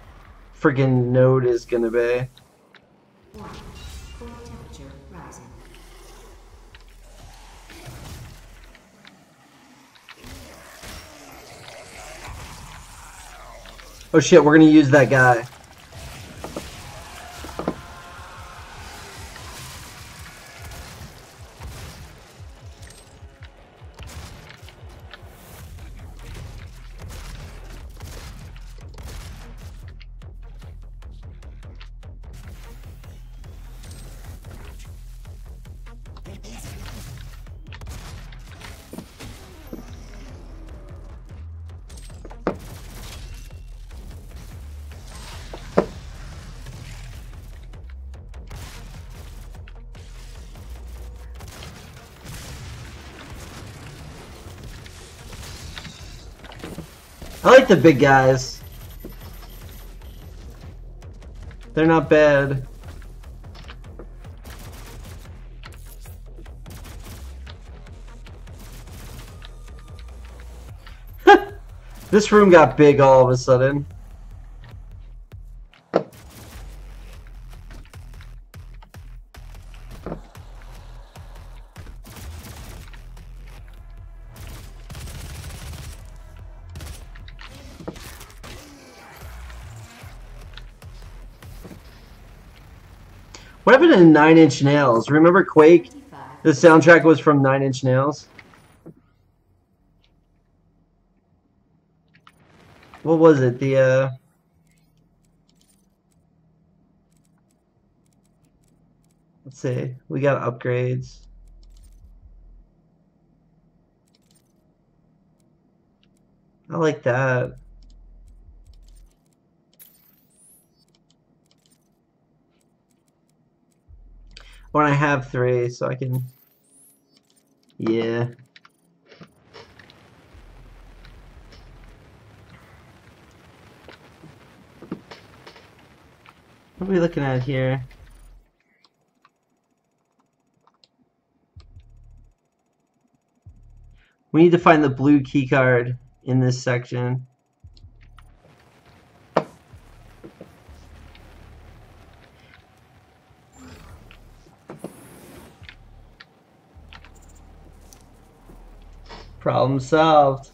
friggin' node is gonna be. Oh shit, we're gonna use that guy. I like the big guys. They're not bad. this room got big all of a sudden. Nine Inch Nails? Remember Quake? The soundtrack was from Nine Inch Nails. What was it? The uh Let's see. We got upgrades. I like that. When I have three, so I can. Yeah. What are we looking at here? We need to find the blue key card in this section. Problem solved.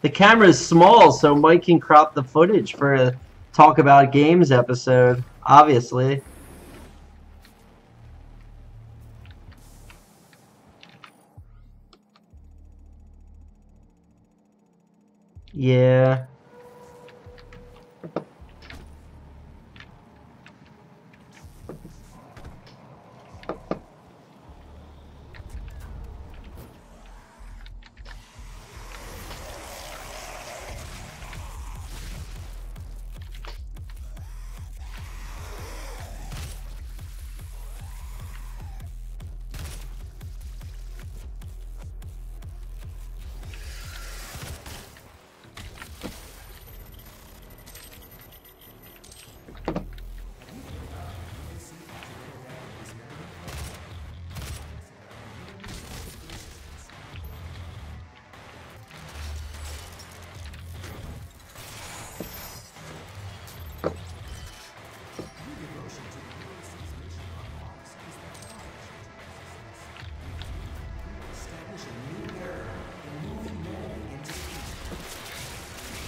The camera is small, so Mike can crop the footage for a talk about games episode, obviously. Yeah.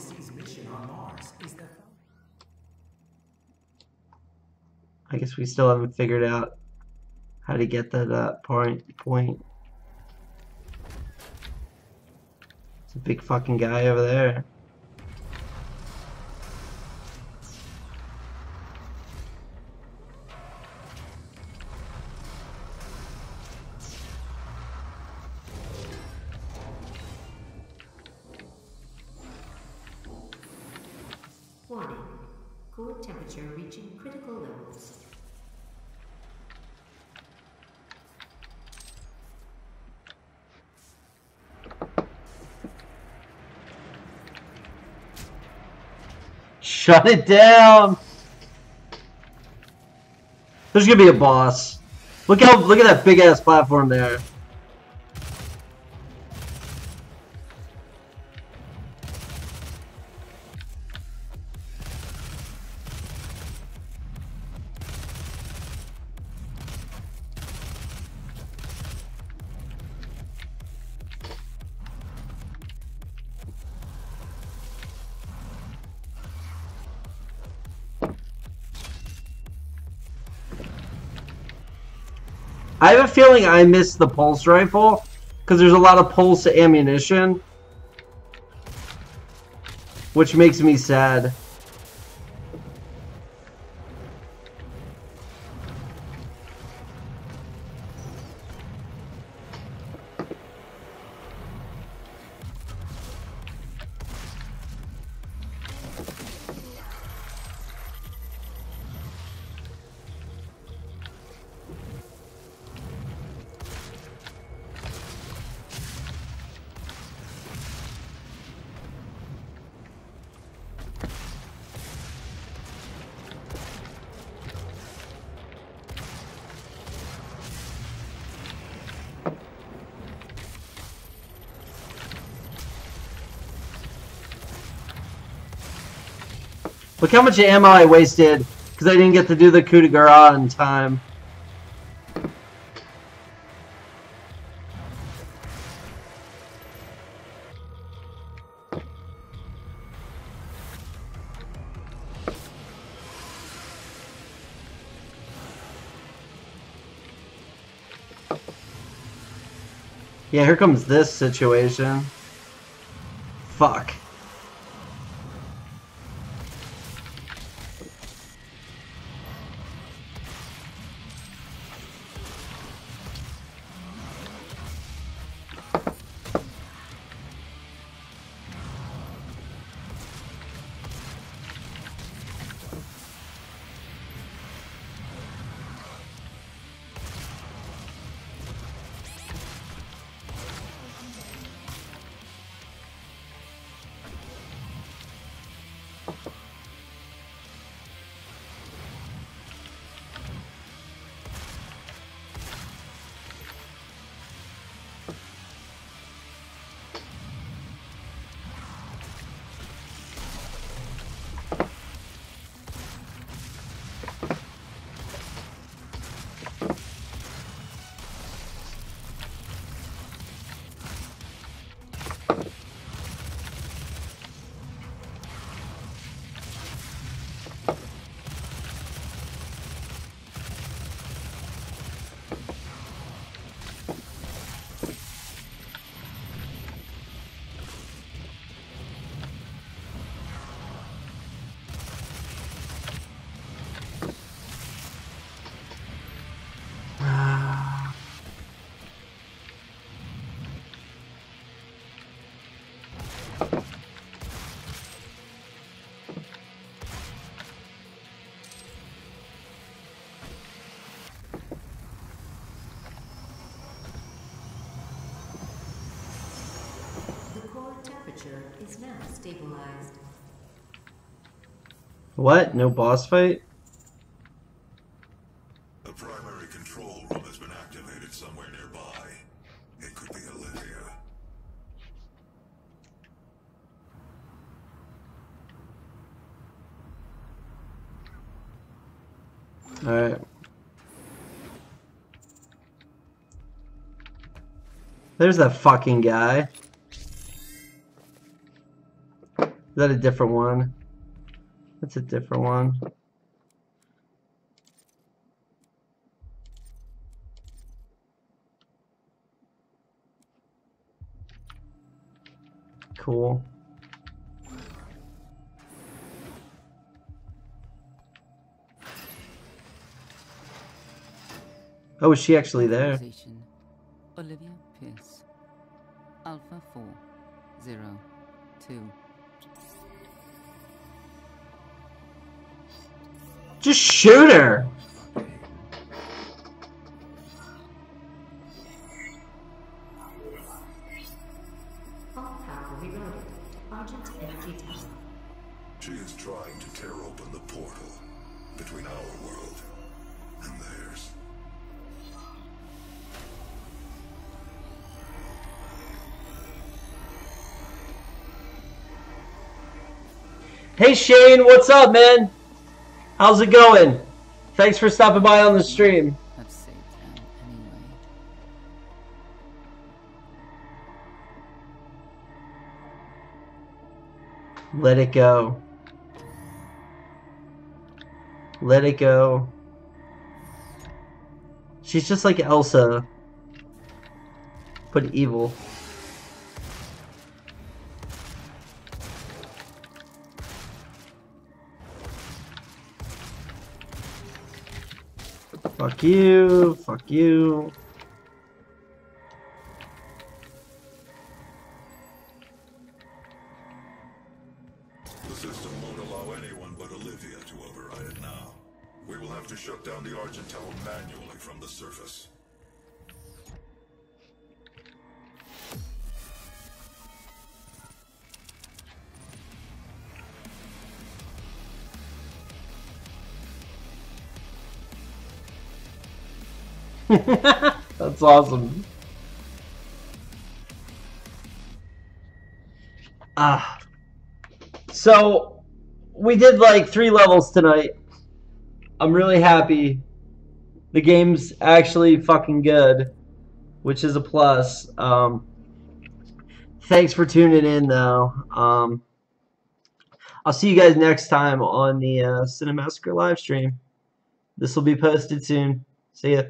UAC's mission on Mars is the I guess we still haven't figured out how to get that point. Point. It's a big fucking guy over there. Shut it down. There's gonna be a boss. Look how look at that big ass platform there. Feeling I missed the pulse rifle because there's a lot of pulse ammunition. which makes me sad. Look how much ammo I wasted because I didn't get to do the coup de grace in time. Yeah, here comes this situation. Fuck. What? No boss fight? The primary control room has been activated somewhere nearby. It could be Olivia. Alright. There's that fucking guy. Is that a different one? That's a different one. Cool. Oh, is she actually there? Olivia Pierce. Alpha 4 0 2. Just shoot her! All power reloaded. Argent energy tower. She is trying to tear open the portal between our world and theirs. Hey Shane, what's up, man? How's it going? Thanks for stopping by on the stream. Have saved them anyway. Let it go. Let it go. She's just like Elsa. But evil. Fuck you. Fuck you. That's awesome. Ah. So, we did like three levels tonight. I'm really happy. The game's actually fucking good, which is a plus. Um, thanks for tuning in, though. Um, I'll see you guys next time on the uh, Cinemassacre live stream. This will be posted soon. See ya.